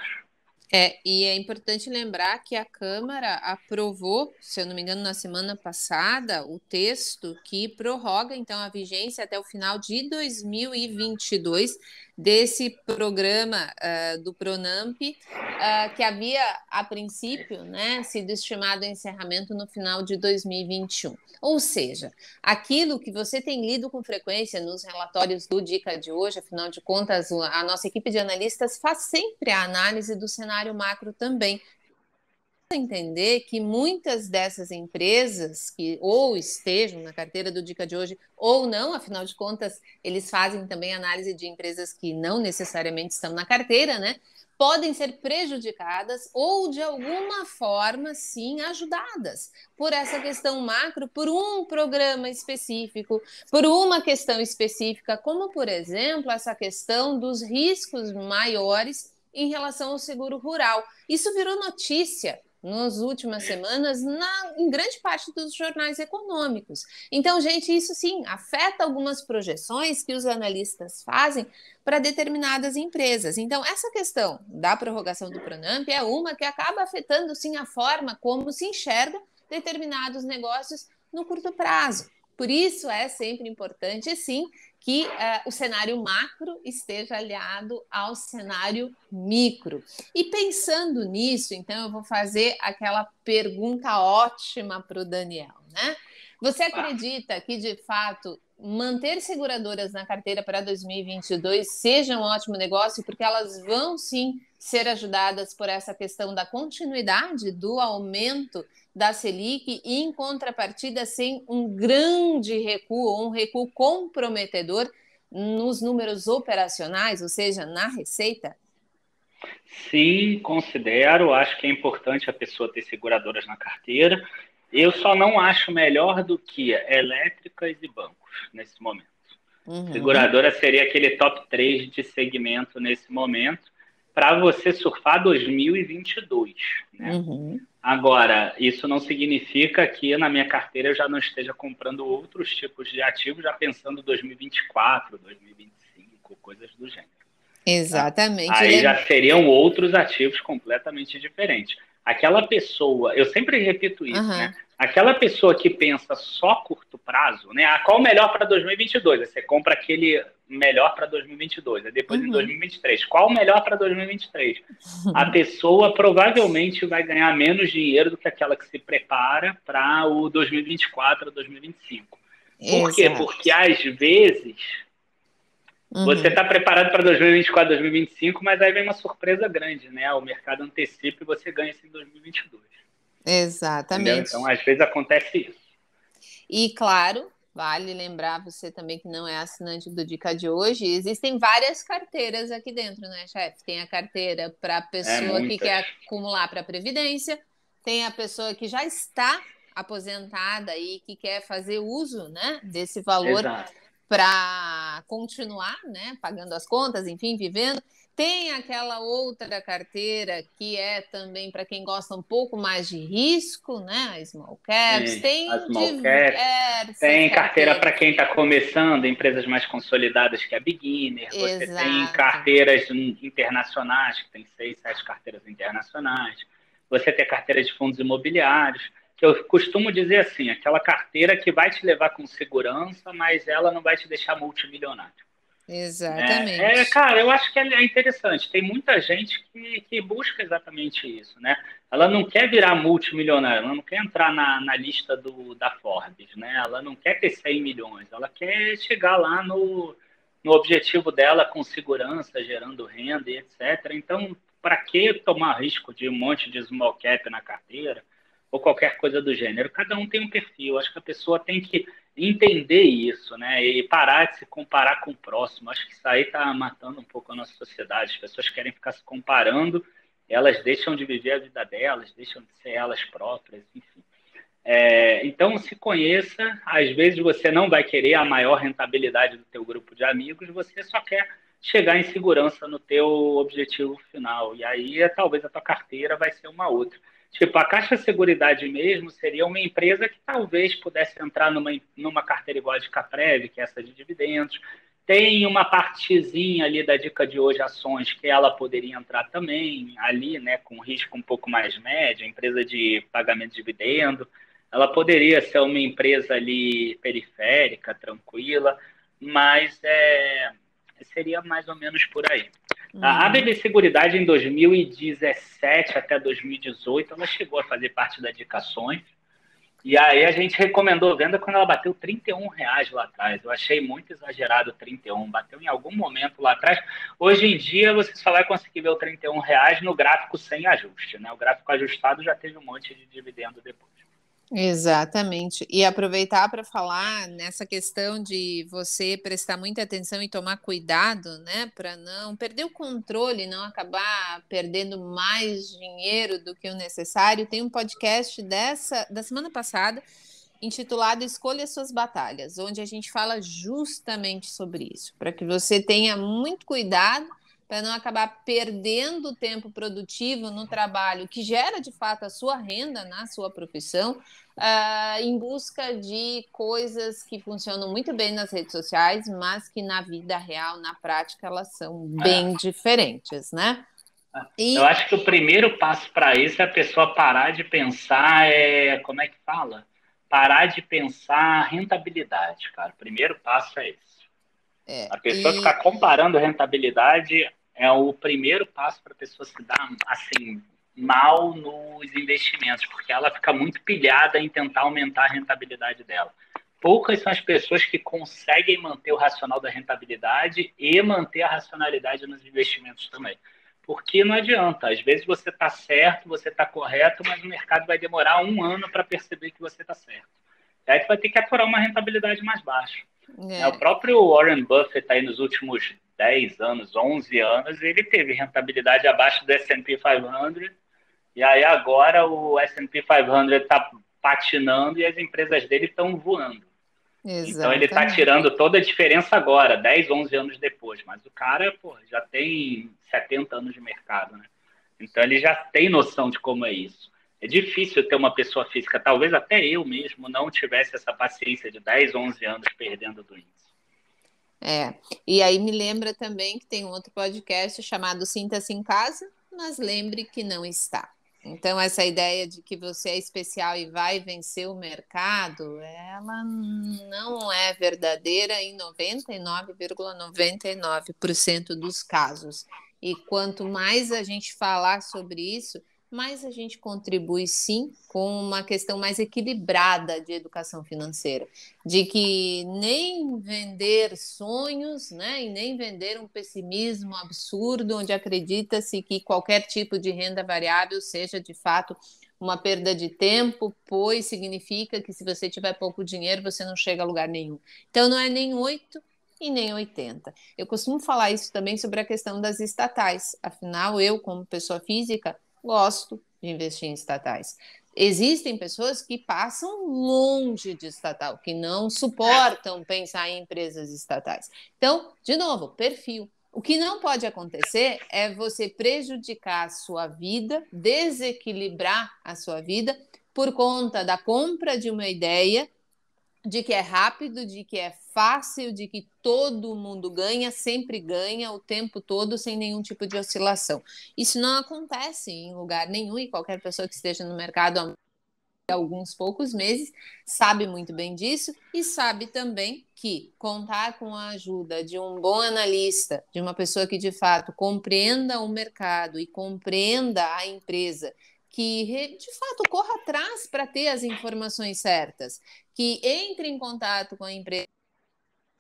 É, e é importante lembrar que a Câmara aprovou, se eu não me engano, na semana passada, o texto que prorroga, então, a vigência até o final de 2022 desse programa uh, do Pronamp, uh, que havia, a princípio, né, sido estimado encerramento no final de 2021. Ou seja, aquilo que você tem lido com frequência nos relatórios do Dica de hoje, afinal de contas, a nossa equipe de analistas faz sempre a análise do cenário macro também, entender que muitas dessas empresas que ou estejam na carteira do Dica de hoje ou não, afinal de contas, eles fazem também análise de empresas que não necessariamente estão na carteira, né? Podem ser prejudicadas ou de alguma forma, sim, ajudadas por essa questão macro, por um programa específico, por uma questão específica, como, por exemplo, essa questão dos riscos maiores em relação ao seguro rural. Isso virou notícia nas últimas semanas na, em grande parte dos jornais econômicos. Então, gente, isso sim afeta algumas projeções que os analistas fazem para determinadas empresas. Então, essa questão da prorrogação do Pronamp é uma que acaba afetando sim a forma como se enxerga determinados negócios no curto prazo. Por isso é sempre importante, sim, que uh, o cenário macro esteja aliado ao cenário micro. E pensando nisso, então, eu vou fazer aquela pergunta ótima para o Daniel, né? Você acredita que, de fato, manter seguradoras na carteira para 2022 seja um ótimo negócio, porque elas vão sim ser ajudadas por essa questão da continuidade do aumento da Selic e, em contrapartida, sem um grande recuo, um recuo comprometedor nos números operacionais, ou seja, na receita? Sim, considero. Acho que é importante a pessoa ter seguradoras na carteira. Eu só não acho melhor do que elétricas e bancos nesse momento. Uhum. Seguradora seria aquele top 3 de segmento nesse momento para você surfar 2022. Né? Uhum. Agora, isso não significa que na minha carteira eu já não esteja comprando outros tipos de ativos, já pensando 2024, 2025, coisas do gênero. Tá? Exatamente. Aí já seriam outros ativos completamente diferentes. Aquela pessoa, eu sempre repito isso, uhum. né? Aquela pessoa que pensa só curto prazo, né? Ah, qual o melhor para 2022? você compra aquele melhor para 2022, aí depois uhum. em 2023. Qual o melhor para 2023? A pessoa provavelmente vai ganhar menos dinheiro do que aquela que se prepara para o 2024 2025. Por Exato. quê? Porque às vezes uhum. você está preparado para 2024, 2025, mas aí vem uma surpresa grande, né? O mercado antecipa e você ganha isso em 2022. Exatamente. Entendeu? Então, às vezes acontece isso. E, claro, vale lembrar você também que não é assinante do Dica de hoje, existem várias carteiras aqui dentro, né, chefe? Tem a carteira para a pessoa é, que quer acumular para a Previdência, tem a pessoa que já está aposentada e que quer fazer uso né, desse valor para continuar né, pagando as contas, enfim, vivendo. Tem aquela outra carteira que é também para quem gosta um pouco mais de risco, né? A small caps. Sim, tem a small caps. Tem carteira para quem está começando, empresas mais consolidadas que a beginner. Você Exato. tem carteiras internacionais, que tem seis, sete carteiras internacionais. Você tem carteira de fundos imobiliários que eu costumo dizer assim, aquela carteira que vai te levar com segurança, mas ela não vai te deixar multimilionário. Exatamente. É, é, cara, eu acho que é interessante. Tem muita gente que, que busca exatamente isso, né? Ela não quer virar multimilionária, ela não quer entrar na, na lista do, da Forbes, né? Ela não quer ter 100 milhões, ela quer chegar lá no, no objetivo dela com segurança, gerando renda e etc. Então, para que tomar risco de um monte de small cap na carteira ou qualquer coisa do gênero? Cada um tem um perfil. Acho que a pessoa tem que entender isso, né? E parar de se comparar com o próximo. Acho que isso aí está matando um pouco a nossa sociedade. As pessoas querem ficar se comparando, elas deixam de viver a vida delas, deixam de ser elas próprias, enfim. É, então, se conheça. Às vezes você não vai querer a maior rentabilidade do teu grupo de amigos, você só quer chegar em segurança no teu objetivo final. E aí, talvez a tua carteira vai ser uma outra. Tipo, a Caixa Seguridade mesmo seria uma empresa que talvez pudesse entrar numa, numa carteira igual a de Caprev, que é essa de dividendos. Tem uma partezinha ali da dica de hoje, ações, que ela poderia entrar também ali, né, com risco um pouco mais médio, empresa de pagamento de dividendo. Ela poderia ser uma empresa ali periférica, tranquila, mas é, seria mais ou menos por aí. Uhum. A ABB Seguridade, em 2017 até 2018, ela chegou a fazer parte da Dicações. E aí a gente recomendou venda quando ela bateu 31 reais lá atrás. Eu achei muito exagerado 31. Bateu em algum momento lá atrás. Hoje em dia você só vai conseguir ver o 31 reais no gráfico sem ajuste. Né? O gráfico ajustado já teve um monte de dividendo depois. Exatamente. E aproveitar para falar nessa questão de você prestar muita atenção e tomar cuidado, né, para não perder o controle, não acabar perdendo mais dinheiro do que o necessário. Tem um podcast dessa da semana passada intitulado Escolha suas batalhas, onde a gente fala justamente sobre isso, para que você tenha muito cuidado para não acabar perdendo tempo produtivo no trabalho que gera de fato a sua renda na sua profissão, uh, em busca de coisas que funcionam muito bem nas redes sociais, mas que na vida real, na prática, elas são bem é. diferentes, né? É. E... Eu acho que o primeiro passo para isso é a pessoa parar de pensar, é, como é que fala? Parar de pensar rentabilidade, cara. O primeiro passo é esse. É, a pessoa e... ficar comparando rentabilidade é o primeiro passo para a pessoa se dar assim mal nos investimentos, porque ela fica muito pilhada em tentar aumentar a rentabilidade dela. Poucas são as pessoas que conseguem manter o racional da rentabilidade e manter a racionalidade nos investimentos também. Porque não adianta, às vezes você está certo, você está correto, mas o mercado vai demorar um ano para perceber que você está certo. E aí você vai ter que aturar uma rentabilidade mais baixa. É. O próprio Warren Buffett aí nos últimos 10 anos, 11 anos, ele teve rentabilidade abaixo do S&P 500, e aí agora o S&P 500 está patinando e as empresas dele estão voando. Exatamente. Então ele está tirando toda a diferença agora, 10, 11 anos depois, mas o cara pô, já tem 70 anos de mercado, né? Então ele já tem noção de como é isso. É difícil ter uma pessoa física, talvez até eu mesmo não tivesse essa paciência de 10, 11 anos perdendo do índice. É, e aí me lembra também que tem um outro podcast chamado Sinta-se em Casa, mas lembre que não está. Então, essa ideia de que você é especial e vai vencer o mercado, ela não é verdadeira em 99,99% ,99 dos casos. E quanto mais a gente falar sobre isso, mas a gente contribui sim com uma questão mais equilibrada de educação financeira, de que nem vender sonhos, né, e nem vender um pessimismo absurdo, onde acredita-se que qualquer tipo de renda variável seja de fato uma perda de tempo, pois significa que se você tiver pouco dinheiro, você não chega a lugar nenhum. Então não é nem 8 e nem 80. Eu costumo falar isso também sobre a questão das estatais. Afinal, eu, como pessoa física, gosto de investir em estatais. Existem pessoas que passam longe de estatal, que não suportam pensar em empresas estatais. Então, de novo, perfil. O que não pode acontecer é você prejudicar a sua vida, desequilibrar a sua vida por conta da compra de uma ideia de que é rápido, de que é fácil, de que todo mundo ganha, sempre ganha, o tempo todo, sem nenhum tipo de oscilação. Isso não acontece em lugar nenhum e qualquer pessoa que esteja no mercado há alguns poucos meses sabe muito bem disso e sabe também que contar com a ajuda de um bom analista, de uma pessoa que de fato compreenda o mercado e compreenda a empresa que de fato corra atrás para ter as informações certas, que entre em contato com a empresa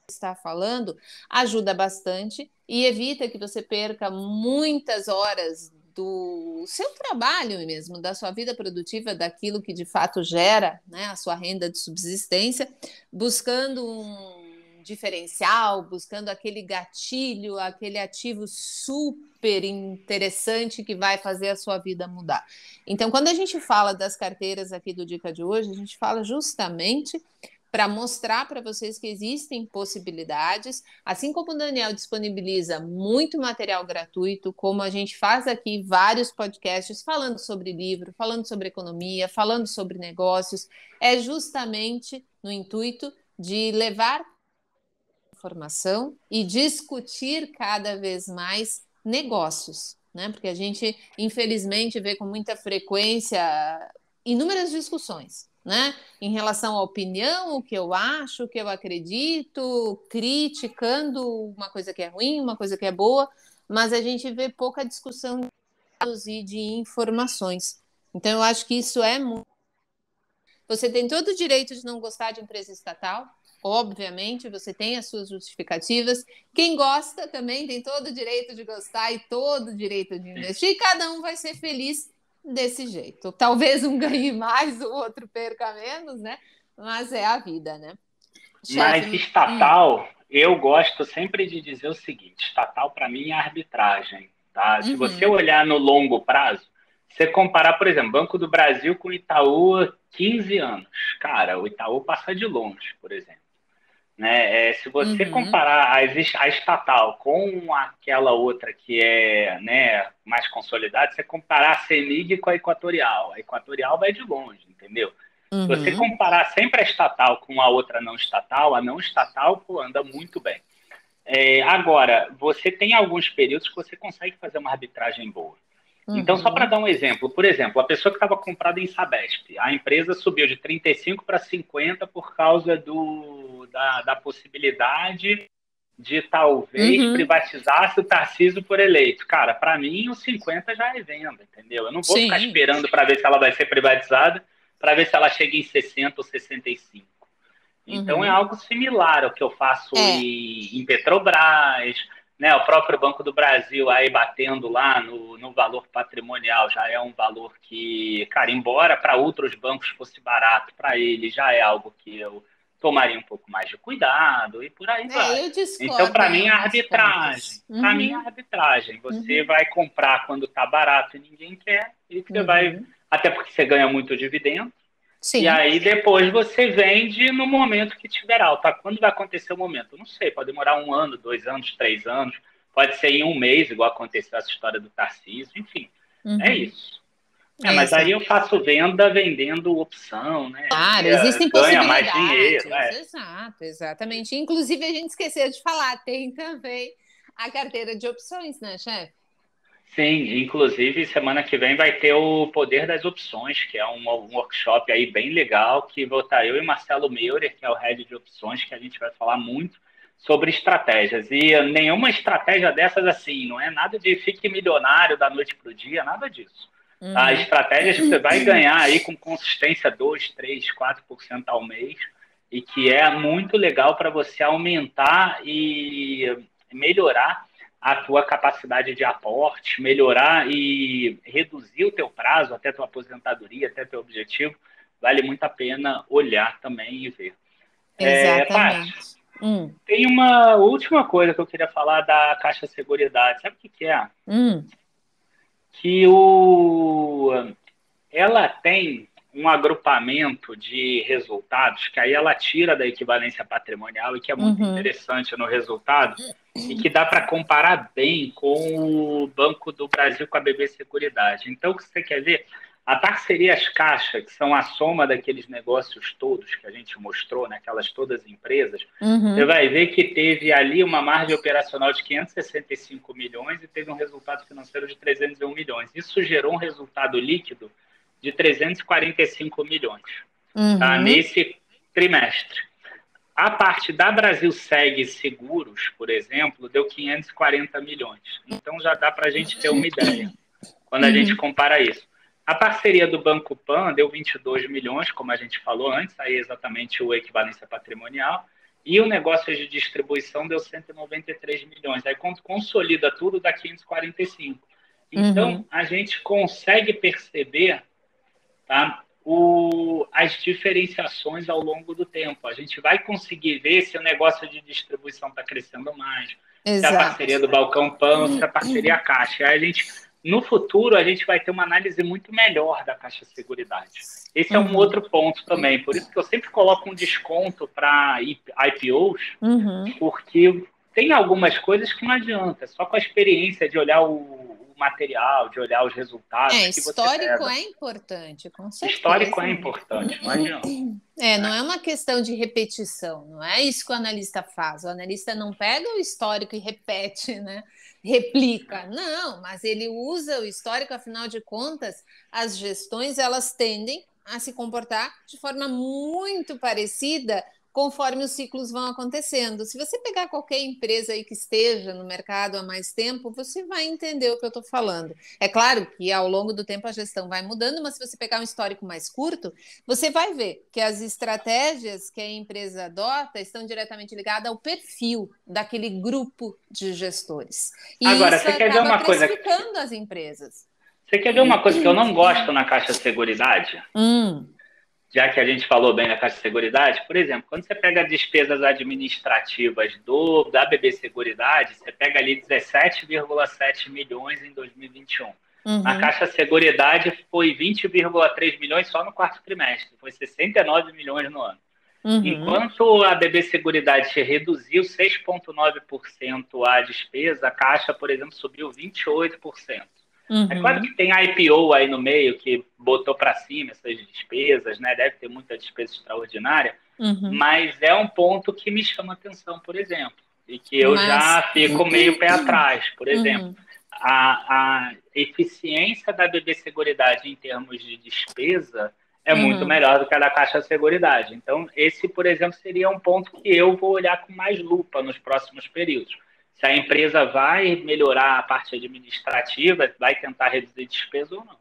que está falando, ajuda bastante e evita que você perca muitas horas do seu trabalho mesmo, da sua vida produtiva, daquilo que de fato gera né, a sua renda de subsistência, buscando um diferencial, buscando aquele gatilho, aquele ativo super interessante que vai fazer a sua vida mudar. Então, quando a gente fala das carteiras aqui do Dica de hoje, a gente fala justamente para mostrar para vocês que existem possibilidades, assim como o Daniel disponibiliza muito material gratuito, como a gente faz aqui vários podcasts falando sobre livro, falando sobre economia, falando sobre negócios, é justamente no intuito de levar informação e discutir cada vez mais negócios, né? Porque a gente, infelizmente, vê com muita frequência inúmeras discussões, né? Em relação à opinião, o que eu acho, o que eu acredito, criticando uma coisa que é ruim, uma coisa que é boa, mas a gente vê pouca discussão de dados e de informações. Então, eu acho que isso é muito. Você tem todo o direito de não gostar de empresa estatal, Obviamente, você tem as suas justificativas. Quem gosta também tem todo o direito de gostar e todo o direito de investir. Cada um vai ser feliz desse jeito. Talvez um ganhe mais, o outro perca menos, né? Mas é a vida, né? Chefe, Mas estatal, hum. eu gosto sempre de dizer o seguinte: estatal para mim é arbitragem. Tá? Se uhum. você olhar no longo prazo, você comparar, por exemplo, Banco do Brasil com Itaú 15 anos. Cara, o Itaú passa de longe, por exemplo. Né? É, se você uhum. comparar a, a, estatal com aquela outra que é né, mais consolidada, você comparar a CEMIG com a Equatorial, a Equatorial vai de longe, entendeu? Uhum. Se você comparar sempre a estatal com a outra não estatal, a não estatal pô, anda muito bem. É, agora, você tem alguns períodos que você consegue fazer uma arbitragem boa. Então, só para uhum. dar um exemplo, por exemplo, a pessoa que estava comprada em Sabesp, a empresa subiu de 35 para 50 por causa do, da, da possibilidade de talvez uhum. privatizar-se o Tarcísio por eleito. Cara, para mim, o 50 já é venda, entendeu? Eu não vou Sim. ficar esperando para ver se ela vai ser privatizada, para ver se ela chega em 60 ou 65. Então, uhum. é algo similar ao que eu faço é. em, em Petrobras, né, o próprio Banco do Brasil aí batendo lá no, no valor patrimonial já é um valor que, cara, embora para outros bancos fosse barato, para ele já é algo que eu tomaria um pouco mais de cuidado e por aí é, vai. Então, para mim, a arbitragem. Uhum. Para mim, a arbitragem. Você uhum. vai comprar quando está barato e ninguém quer, e você uhum. vai. Até porque você ganha muito dividendo. Sim. E aí depois você vende no momento que tiver alta. Quando vai acontecer o momento? Não sei, pode demorar um ano, dois anos, três anos, pode ser em um mês, igual aconteceu essa história do Tarcísio, enfim. Uhum. É isso. É, é mas aí eu faço venda vendendo opção, né? Claro, existem ganha possibilidades. Mais dinheiro, é. Exato, exatamente. Inclusive, a gente esqueceu de falar, tem também a carteira de opções, né, chefe? Sim, inclusive semana que vem vai ter o Poder das Opções, que é um, um workshop aí bem legal, que vou estar eu e Marcelo Meurer, que é o head de opções, que a gente vai falar muito sobre estratégias. E nenhuma estratégia dessas assim, não é nada de fique milionário da noite para o dia, nada disso. Uhum. Tá? Estratégias que você vai ganhar aí com consistência 2, 3, 4% ao mês e que é muito legal para você aumentar e melhorar a tua capacidade de aporte, melhorar e reduzir o teu prazo até tua aposentadoria, até teu objetivo, vale muito a pena olhar também e ver. É, Exatamente. É, hum. Tem uma última coisa que eu queria falar da Caixa Seguridade. Sabe o que, que é? Hum. Que o ela tem um agrupamento de resultados que aí ela tira da equivalência patrimonial e que é muito uhum. interessante no resultado e que dá para comparar bem com o Banco do Brasil com a BB Seguridade. Então, o que você quer ver? A parceria as caixas, que são a soma daqueles negócios todos que a gente mostrou, né, aquelas todas empresas, uhum. você vai ver que teve ali uma margem operacional de 565 milhões e teve um resultado financeiro de 301 milhões. Isso gerou um resultado líquido de 345 milhões tá? uhum. tá, nesse trimestre. A parte da Brasil Seg Seguros, por exemplo, deu 540 milhões. Então já dá para a gente ter uma ideia quando a uhum. gente compara isso. A parceria do Banco Pan deu 22 milhões, como a gente falou antes, aí é exatamente o equivalência patrimonial. E o negócio de distribuição deu 193 milhões. Aí quando consolida tudo, dá 545. Então, uhum. a gente consegue perceber tá? o, as diferenciações ao longo do tempo. A gente vai conseguir ver se o negócio de distribuição está crescendo mais, Exato. se a parceria do Balcão Pão, se a parceria Caixa. Aí a gente no futuro a gente vai ter uma análise muito melhor da Caixa Seguridade. Esse é um uhum. outro ponto também, por isso que eu sempre coloco um desconto para IPOs, uhum. porque tem algumas coisas que não adianta, só com a experiência de olhar o, material, de olhar os resultados. É, histórico é importante, com certeza. Histórico é importante, não adianta. É, não é uma questão de repetição, não é isso que o analista faz. O analista não pega o histórico e repete, né? Replica. Não, mas ele usa o histórico, afinal de contas, as gestões elas tendem a se comportar de forma muito parecida conforme os ciclos vão acontecendo. Se você pegar qualquer empresa aí que esteja no mercado há mais tempo, você vai entender o que eu estou falando. É claro que ao longo do tempo a gestão vai mudando, mas se você pegar um histórico mais curto, você vai ver que as estratégias que a empresa adota estão diretamente ligadas ao perfil daquele grupo de gestores. E Agora, isso você quer ver uma coisa? as empresas. Você quer ver uma coisa que eu não gosto na Caixa de Seguridade? Hum já que a gente falou bem da Caixa de Seguridade, por exemplo, quando você pega despesas administrativas do da BB Seguridade, você pega ali 17,7 milhões em 2021. Uhum. A Caixa de Seguridade foi 20,3 milhões só no quarto trimestre, foi 69 milhões no ano. Uhum. Enquanto a BB Seguridade reduziu 6,9% a despesa, a Caixa, por exemplo, subiu 28%. Uhum. É claro que tem a IPO aí no meio que botou para cima essas despesas, né? Deve ter muita despesa extraordinária, uhum. mas é um ponto que me chama atenção, por exemplo, e que eu mas... já fico meio pé atrás. Por uhum. exemplo, uhum. a, a eficiência da BB Seguridade em termos de despesa é uhum. muito melhor do que a da Caixa Seguridade. Então, esse, por exemplo, seria um ponto que eu vou olhar com mais lupa nos próximos períodos se a empresa vai melhorar a parte administrativa, vai tentar reduzir despesa ou não.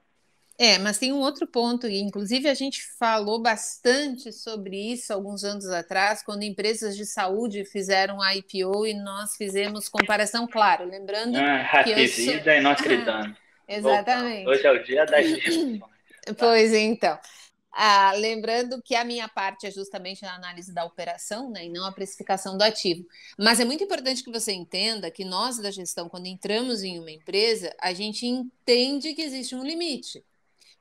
É, mas tem um outro ponto, e inclusive a gente falou bastante sobre isso alguns anos atrás, quando empresas de saúde fizeram a IPO e nós fizemos comparação, claro, lembrando ah, que eu sou... e Notre Dame. Exatamente. Hoje é o dia das. Pois então. Ah, lembrando que a minha parte é justamente a análise da operação, né, e não a precificação do ativo. Mas é muito importante que você entenda que nós da gestão, quando entramos em uma empresa, a gente entende que existe um limite.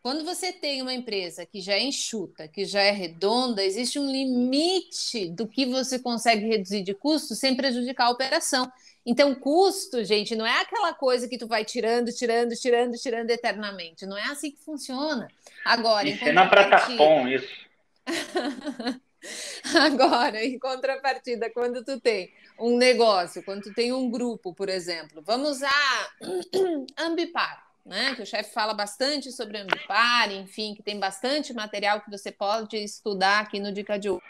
Quando você tem uma empresa que já é enxuta, que já é redonda, existe um limite do que você consegue reduzir de custo sem prejudicar a operação. Então, custo, gente, não é aquela coisa que tu vai tirando, tirando, tirando, tirando eternamente. Não é assim que funciona. Agora, isso é na Pratapom, isso. Agora, em contrapartida, quando tu tem um negócio, quando tu tem um grupo, por exemplo, vamos a Ambipar, né? Que o chefe fala bastante sobre Ambipar, enfim, que tem bastante material que você pode estudar aqui no Dica de Ouro.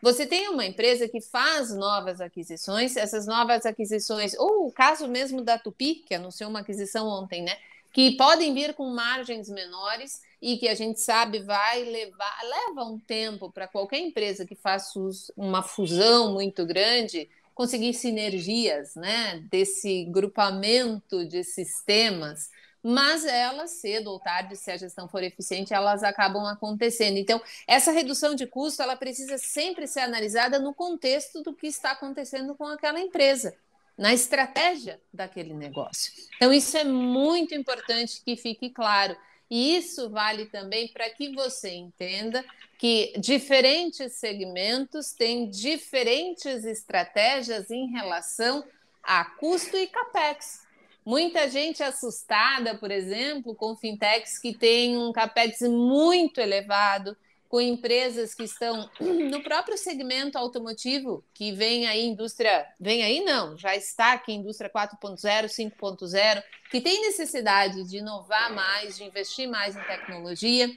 Você tem uma empresa que faz novas aquisições, essas novas aquisições, ou o caso mesmo da Tupi, que anunciou uma aquisição ontem, né? Que podem vir com margens menores e que a gente sabe vai levar, leva um tempo para qualquer empresa que faça uma fusão muito grande conseguir sinergias, né? Desse grupamento de sistemas mas elas, cedo ou tarde, se a gestão for eficiente, elas acabam acontecendo. Então, essa redução de custo, ela precisa sempre ser analisada no contexto do que está acontecendo com aquela empresa, na estratégia daquele negócio. Então, isso é muito importante que fique claro. E isso vale também para que você entenda que diferentes segmentos têm diferentes estratégias em relação a custo e capex. Muita gente assustada, por exemplo, com fintechs que têm um capex muito elevado, com empresas que estão no próprio segmento automotivo, que vem aí indústria, vem aí não, já está aqui indústria 4.0, 5.0, que tem necessidade de inovar mais, de investir mais em tecnologia,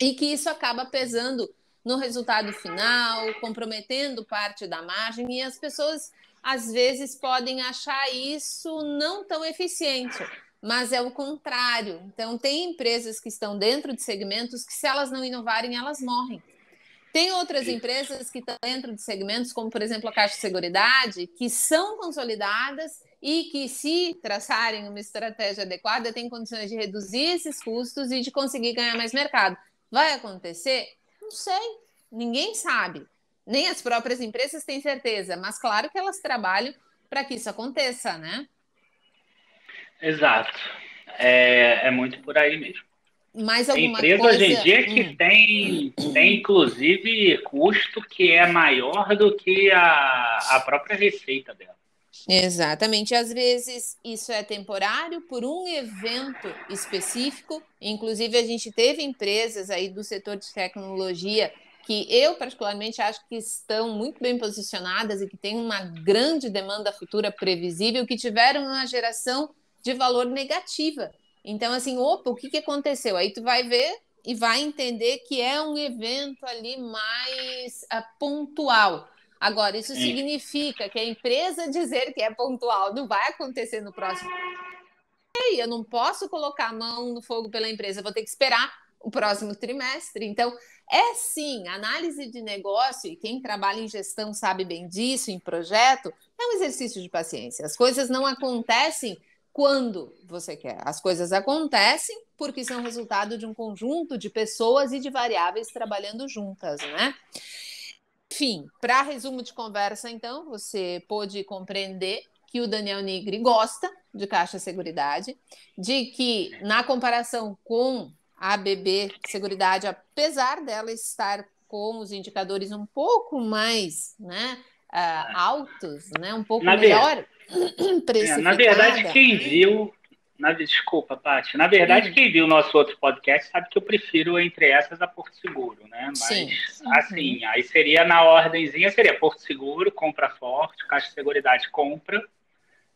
e que isso acaba pesando no resultado final, comprometendo parte da margem, e as pessoas às vezes podem achar isso não tão eficiente, mas é o contrário. Então, tem empresas que estão dentro de segmentos que, se elas não inovarem, elas morrem. Tem outras empresas que estão dentro de segmentos, como por exemplo a Caixa de Seguridade, que são consolidadas e que, se traçarem uma estratégia adequada, têm condições de reduzir esses custos e de conseguir ganhar mais mercado. Vai acontecer? Não sei, ninguém sabe. Nem as próprias empresas têm certeza, mas claro que elas trabalham para que isso aconteça, né? Exato. é, é muito por aí mesmo. Mais alguma empresa coisa... hoje em dia que hum. tem, tem, inclusive, custo que é maior do que a, a própria receita dela. Exatamente. Às vezes isso é temporário por um evento específico. Inclusive, a gente teve empresas aí do setor de tecnologia que eu, particularmente, acho que estão muito bem posicionadas e que têm uma grande demanda futura previsível, que tiveram uma geração de valor negativa. Então, assim, opa, o que, que aconteceu? Aí tu vai ver e vai entender que é um evento ali mais uh, pontual. Agora, isso Sim. significa que a empresa dizer que é pontual não vai acontecer no próximo. Eu não posso colocar a mão no fogo pela empresa, vou ter que esperar o próximo trimestre. Então, é sim, análise de negócio, e quem trabalha em gestão sabe bem disso, em projeto, é um exercício de paciência. As coisas não acontecem quando você quer. As coisas acontecem porque são resultado de um conjunto de pessoas e de variáveis trabalhando juntas, né? Enfim, para resumo de conversa, então, você pôde compreender que o Daniel Nigri gosta de Caixa Seguridade, de que na comparação com a BB Seguridade, apesar dela estar com os indicadores um pouco mais né, uh, altos, né, um pouco na melhor é, Na verdade, quem viu na, desculpa, Paty. Na verdade, quem viu o nosso outro podcast sabe que eu prefiro entre essas a Porto Seguro, né? Mas, Sim. assim, uhum. aí seria na ordemzinha, seria Porto Seguro, compra forte, Caixa de Seguridade compra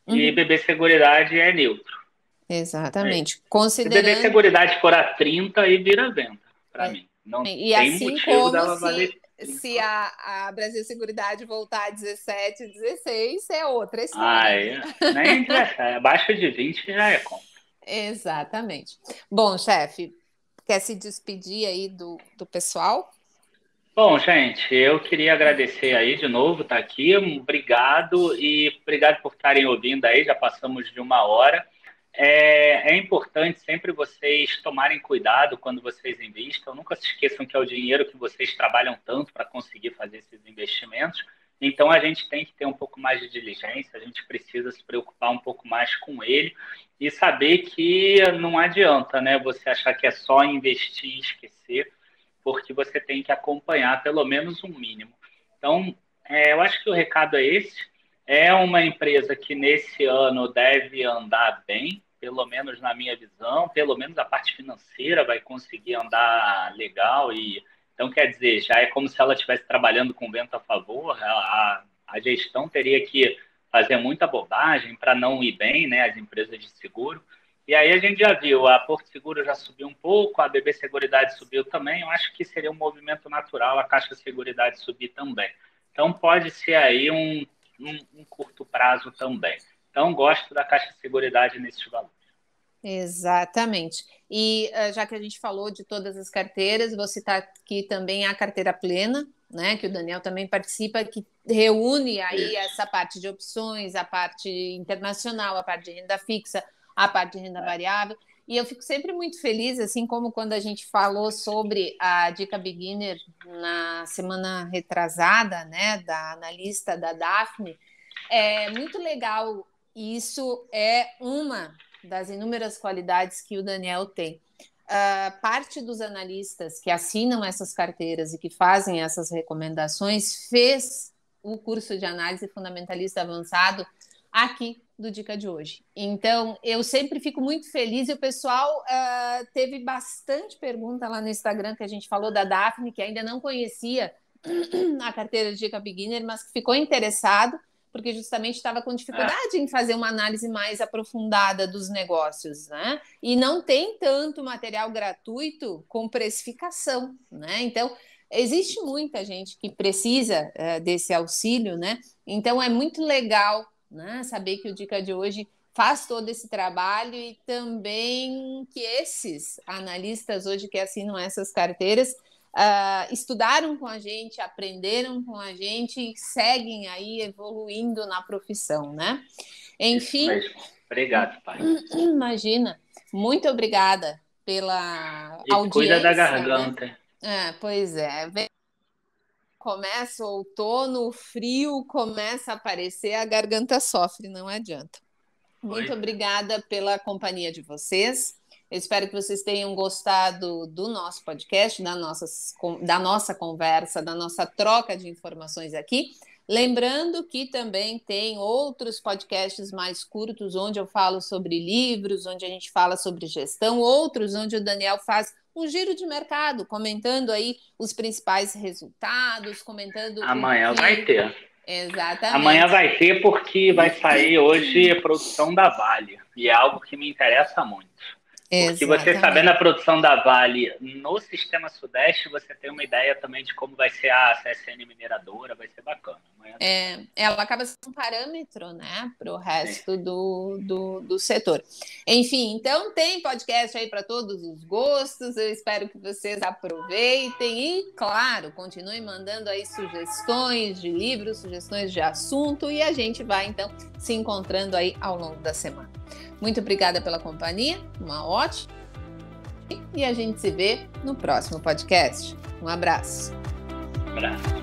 uhum. e BB Seguridade é neutro. Exatamente. É. Considerando... Se Seguridade for a 30, aí vira venda, para é. mim. Não e assim como se... valer se a, a Brasil Seguridade voltar a 17, 16, é outra história. Ah, é. Nem é, abaixo de 20 já é compra. Exatamente. Bom, chefe, quer se despedir aí do, do pessoal? Bom, gente, eu queria agradecer aí de novo estar tá aqui. Obrigado e obrigado por estarem ouvindo aí. Já passamos de uma hora. É, é, importante sempre vocês tomarem cuidado quando vocês investam. Nunca se esqueçam que é o dinheiro que vocês trabalham tanto para conseguir fazer esses investimentos. Então a gente tem que ter um pouco mais de diligência, a gente precisa se preocupar um pouco mais com ele e saber que não adianta, né? Você achar que é só investir e esquecer, porque você tem que acompanhar pelo menos um mínimo. Então, é, eu acho que o recado é esse. É uma empresa que nesse ano deve andar bem, pelo menos na minha visão, pelo menos a parte financeira vai conseguir andar legal e então quer dizer já é como se ela estivesse trabalhando com vento a favor. A, a gestão teria que fazer muita bobagem para não ir bem, né? As empresas de seguro. E aí a gente já viu, a Porto Seguro já subiu um pouco, a BB Seguridade subiu também. Eu acho que seria um movimento natural a Caixa Seguridade subir também. Então pode ser aí um num, num curto prazo também. Então, gosto da Caixa de Seguridade nesses valores. Exatamente. E uh, já que a gente falou de todas as carteiras, vou citar aqui também a carteira plena, né? Que o Daniel também participa, que reúne aí essa parte de opções, a parte internacional, a parte de renda fixa, a parte de renda variável. E eu fico sempre muito feliz, assim como quando a gente falou sobre a dica beginner na semana retrasada, né, da analista da Daphne. É muito legal. Isso é uma das inúmeras qualidades que o Daniel tem. Uh, parte dos analistas que assinam essas carteiras e que fazem essas recomendações fez o curso de análise fundamentalista avançado aqui do Dica de hoje. Então, eu sempre fico muito feliz e o pessoal uh, teve bastante pergunta lá no Instagram que a gente falou da Daphne, que ainda não conhecia a carteira de Dica Beginner, mas que ficou interessado, porque justamente estava com dificuldade em fazer uma análise mais aprofundada dos negócios, né? E não tem tanto material gratuito com precificação, né? Então, existe muita gente que precisa uh, desse auxílio, né? Então, é muito legal né? Saber que o Dica de hoje faz todo esse trabalho e também que esses analistas hoje que assinam essas carteiras uh, estudaram com a gente, aprenderam com a gente e seguem aí evoluindo na profissão, né? Enfim. Obrigado, pai. Imagina. Muito obrigada pela e audiência. Cuida da garganta. Né? É, pois é começa o outono, o frio começa a aparecer, a garganta sofre, não adianta. Muito Oi. obrigada pela companhia de vocês. Eu espero que vocês tenham gostado do nosso podcast, da nossa, da nossa conversa, da nossa troca de informações aqui. Lembrando que também tem outros podcasts mais curtos, onde eu falo sobre livros, onde a gente fala sobre gestão, outros onde o Daniel faz um giro de mercado, comentando aí os principais resultados, comentando. Amanhã que... vai ter. Exatamente. Amanhã vai ter porque vai sair hoje a produção da Vale. E é algo que me interessa muito. Porque você sabendo a produção da Vale no sistema Sudeste, você tem uma ideia também de como vai ser a CSN mineradora, vai ser bacana. É, ela acaba sendo um parâmetro né, para o resto do, do, do, setor. Enfim, então tem podcast aí para todos os gostos, eu espero que vocês aproveitem e, claro, continuem mandando aí sugestões de livros, sugestões de assunto e a gente vai então se encontrando aí ao longo da semana. Muito obrigada pela companhia, uma ótima. E a gente se vê no próximo podcast. Um abraço. Um abraço.